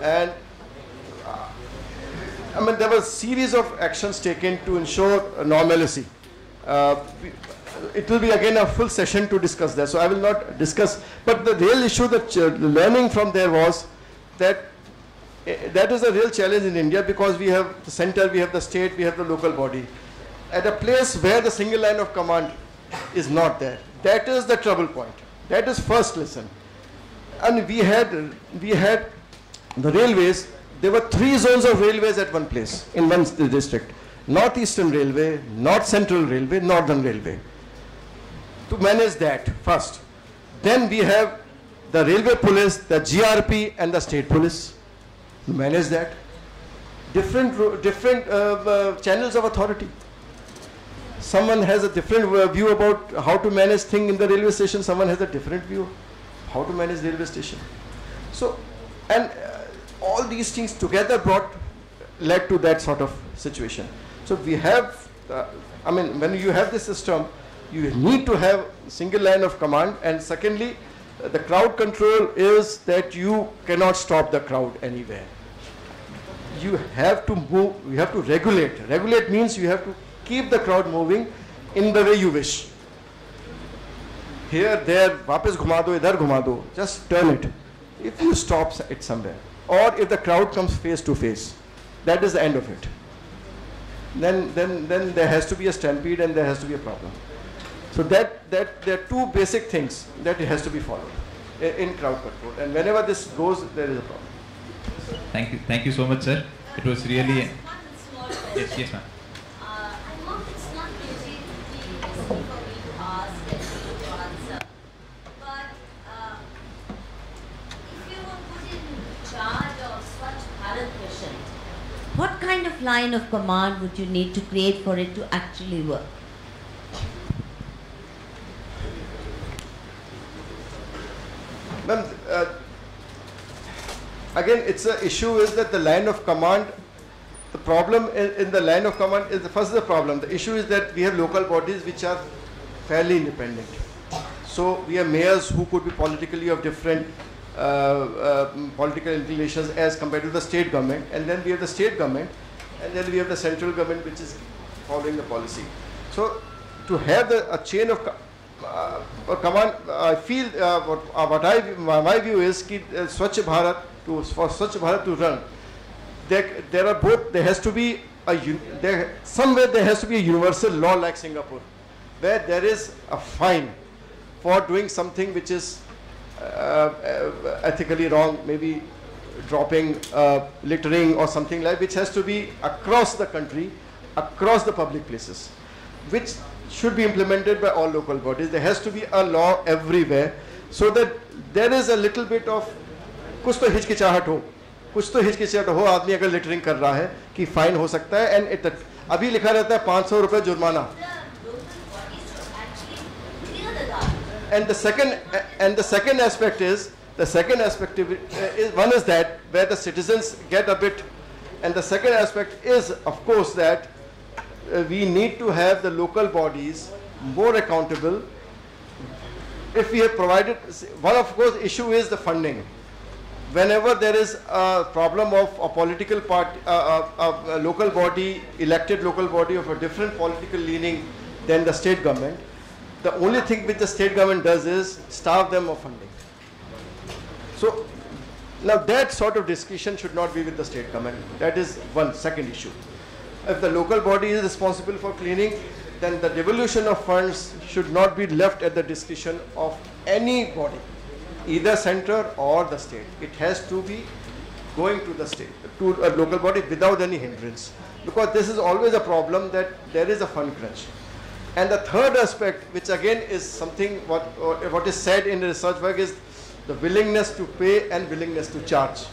And I mean, there were a series of actions taken to ensure normalcy. Uh, it will be again a full session to discuss that, so I will not discuss. But the real issue that uh, learning from there was that eh, that is a real challenge in India because we have the center, we have the state, we have the local body. At a place where the single line of command is not there, that is the trouble point. That is first lesson. And we had we had the railways. There were three zones of railways at one place in one district: Northeastern Railway, North Central Railway, Northern Railway to manage that first. Then we have the railway police, the GRP and the state police to manage that. Different, different uh, uh, channels of authority. Someone has a different uh, view about how to manage thing in the railway station. Someone has a different view how to manage railway station. So, and uh, all these things together brought, led to that sort of situation. So we have, uh, I mean, when you have this system, you need to have single line of command and secondly, uh, the crowd control is that you cannot stop the crowd anywhere. You have to move, you have to regulate. Regulate means you have to keep the crowd moving in the way you wish. Here, there, वापस घुमा दो, इधर घुमा दो, just turn it. If you stop it somewhere, or if the crowd comes face to face, that is the end of it. Then, then, then there has to be a stampede and there has to be a problem. So that, that there are two basic things that has to be followed i- in crowd control. And whenever this goes, there is a problem. Thank you. Thank you so much, sir. It was really. Yes, yes, ma'am. Uh, I know it's not usually easy for me to ask and you to answer, but uh, if you were put in charge of Swachh Bharat mission, what kind of line of command would you need to create for it to actually work? Ma'am, uh, again, it's a issue is that the line of command, the problem in, in the line of command is the first the problem. The issue is that we have local bodies which are fairly independent. So we have mayors who could be politically of different uh, uh, political inclinations as compared to the state government, and then we have the state government, and then we have the central government which is. following the policy. So to have the, a chain of command, I feel uh, what, uh, what I my, view is that uh, Swachh Bharat to for Swachh Bharat to run, there there are both there has to be a there somewhere there has to be a universal law like Singapore, where there is a fine for doing something which is uh, uh, ethically wrong, maybe dropping uh, littering or something like which has to be across the country, across the public places, which should be implemented by all local bodies. There has to be a law everywhere so that there is a little bit of कुछ तो हिचकिचाहट हो कुछ तो हिचकिचाहट हो आदमी अगर लिटरिंग कर रहा है कि फाइन हो सकता है एंड इट अभी लिखा रहता है पाँच सौ रुपये जुर्माना and the second and the second aspect is the second aspect of it, uh, is one is that where the citizens get a bit and the second aspect is of course that uh, we need to have the local bodies more accountable if we have provided one of course issue is the funding whenever there is a problem of a political party, uh, uh, a local body, elected local body of a different political leaning than the state government, the only thing which the state government does is starve them of funding. So now that sort of discussion should not be with the state government. That is one second issue. If the local body is responsible for cleaning, then the devolution of funds should not be left at the discretion of any body either center or the state. It has to be going to the state, to a local body without any hindrance. Because this is always a problem that there is a fund crunch. And the third aspect, which again is something what, what is said in the research work is the willingness to pay and willingness to charge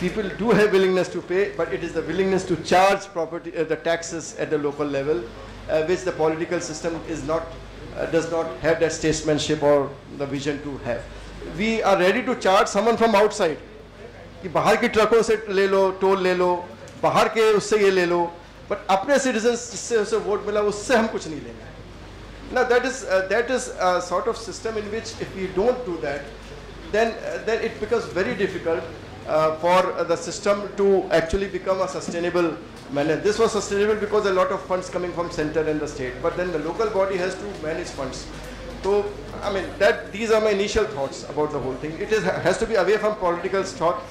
People do have willingness to pay, but it is the willingness to charge property, uh, the taxes at the local level, uh, which the political system is not uh, does not have that statesmanship or the vision to have. We are ready to charge someone from outside. कि बाहर की ट्रकों से ले लो toll ले लो बाहर के उससे ये ले लो बट अपने सिटीजन जिससे उसे वोट मिला उससे हम कुछ नहीं लेंगे now that is uh, that is a sort of system in which if we don't do that then uh, then it Uh, for uh, the system to actually become a sustainable manner. This was sustainable because a lot of funds coming from center and the state, but then the local body has to manage funds. So, I mean, that these are my initial thoughts about the whole thing. It is has to be away from political thought.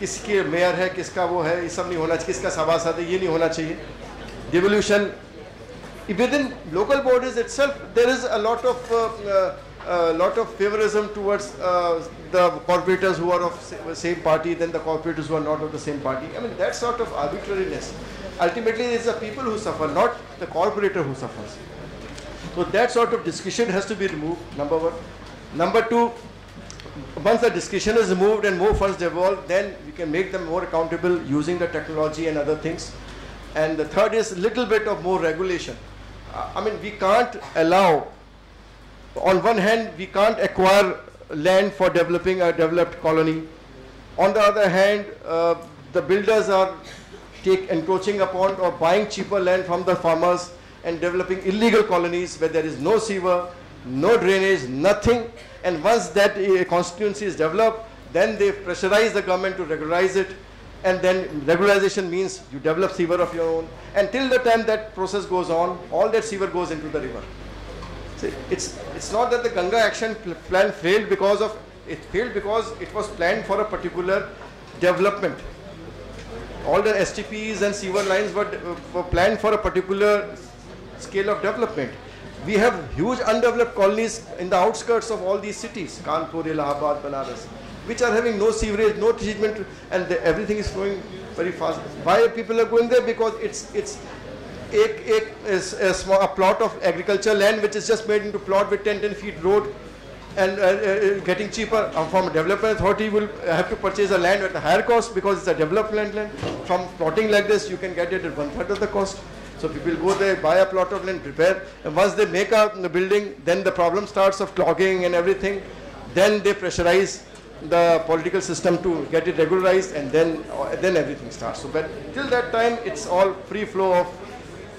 किसके mayor है किसका वो है ये सब नहीं होना चाहिए किसका सभासद है ये नहीं होना चाहिए devolution within local bodies itself there is a lot of uh, uh, a lot of favorism towards uh, the corporators who are of sa- same party than the corporators who are not of the same party. I mean, that sort of arbitrariness. Ultimately, it's the people who suffer, not the corporator who suffers. So that sort of discussion has to be removed, number one. Number two, once the discussion is removed and more funds devolve, then we can make them more accountable using the technology and other things. And the third is a little bit of more regulation. I mean, we can't allow on one hand, we can't acquire land for developing a developed colony. On the other hand, uh, the builders are take encroaching upon or buying cheaper land from the farmers and developing illegal colonies where there is no sewer, no drainage, nothing. And once that uh, constituency is developed, then they pressurize the government to regularize it. And then regularization means you develop sewer of your own. And till the time that process goes on, all that sewer goes into the river. It's it's not that the Ganga action pl- plan failed because of it failed because it was planned for a particular development. All the STPs and sewer lines were, were planned for a particular scale of development. We have huge undeveloped colonies in the outskirts of all these cities, Kanpur, Allahabad, Banaras, which are having no sewerage, no treatment, and the, everything is flowing very fast. Why people are going there? Because it's it's is a, plot of agricultural land which is just made into plot with 10, 10 feet road and uh, uh, uh, getting cheaper um, from a development authority will have to purchase a land at a higher cost because it's a developed land. From plotting like this, you can get it at one third of the cost. So people go there, buy a plot of land, prepare. And once they make a the building, then the problem starts of clogging and everything. Then they pressurize the political system to get it regularized and then, then everything starts. So till that time, it's all free flow of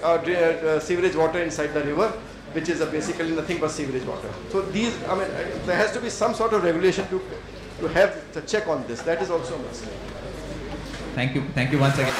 uh, uh, sewerage water inside the river, which is uh, basically nothing but sewerage water. So these, I mean, uh, there has to be some sort of regulation to to have the check on this. That is also a must. Thank you. Thank you once again.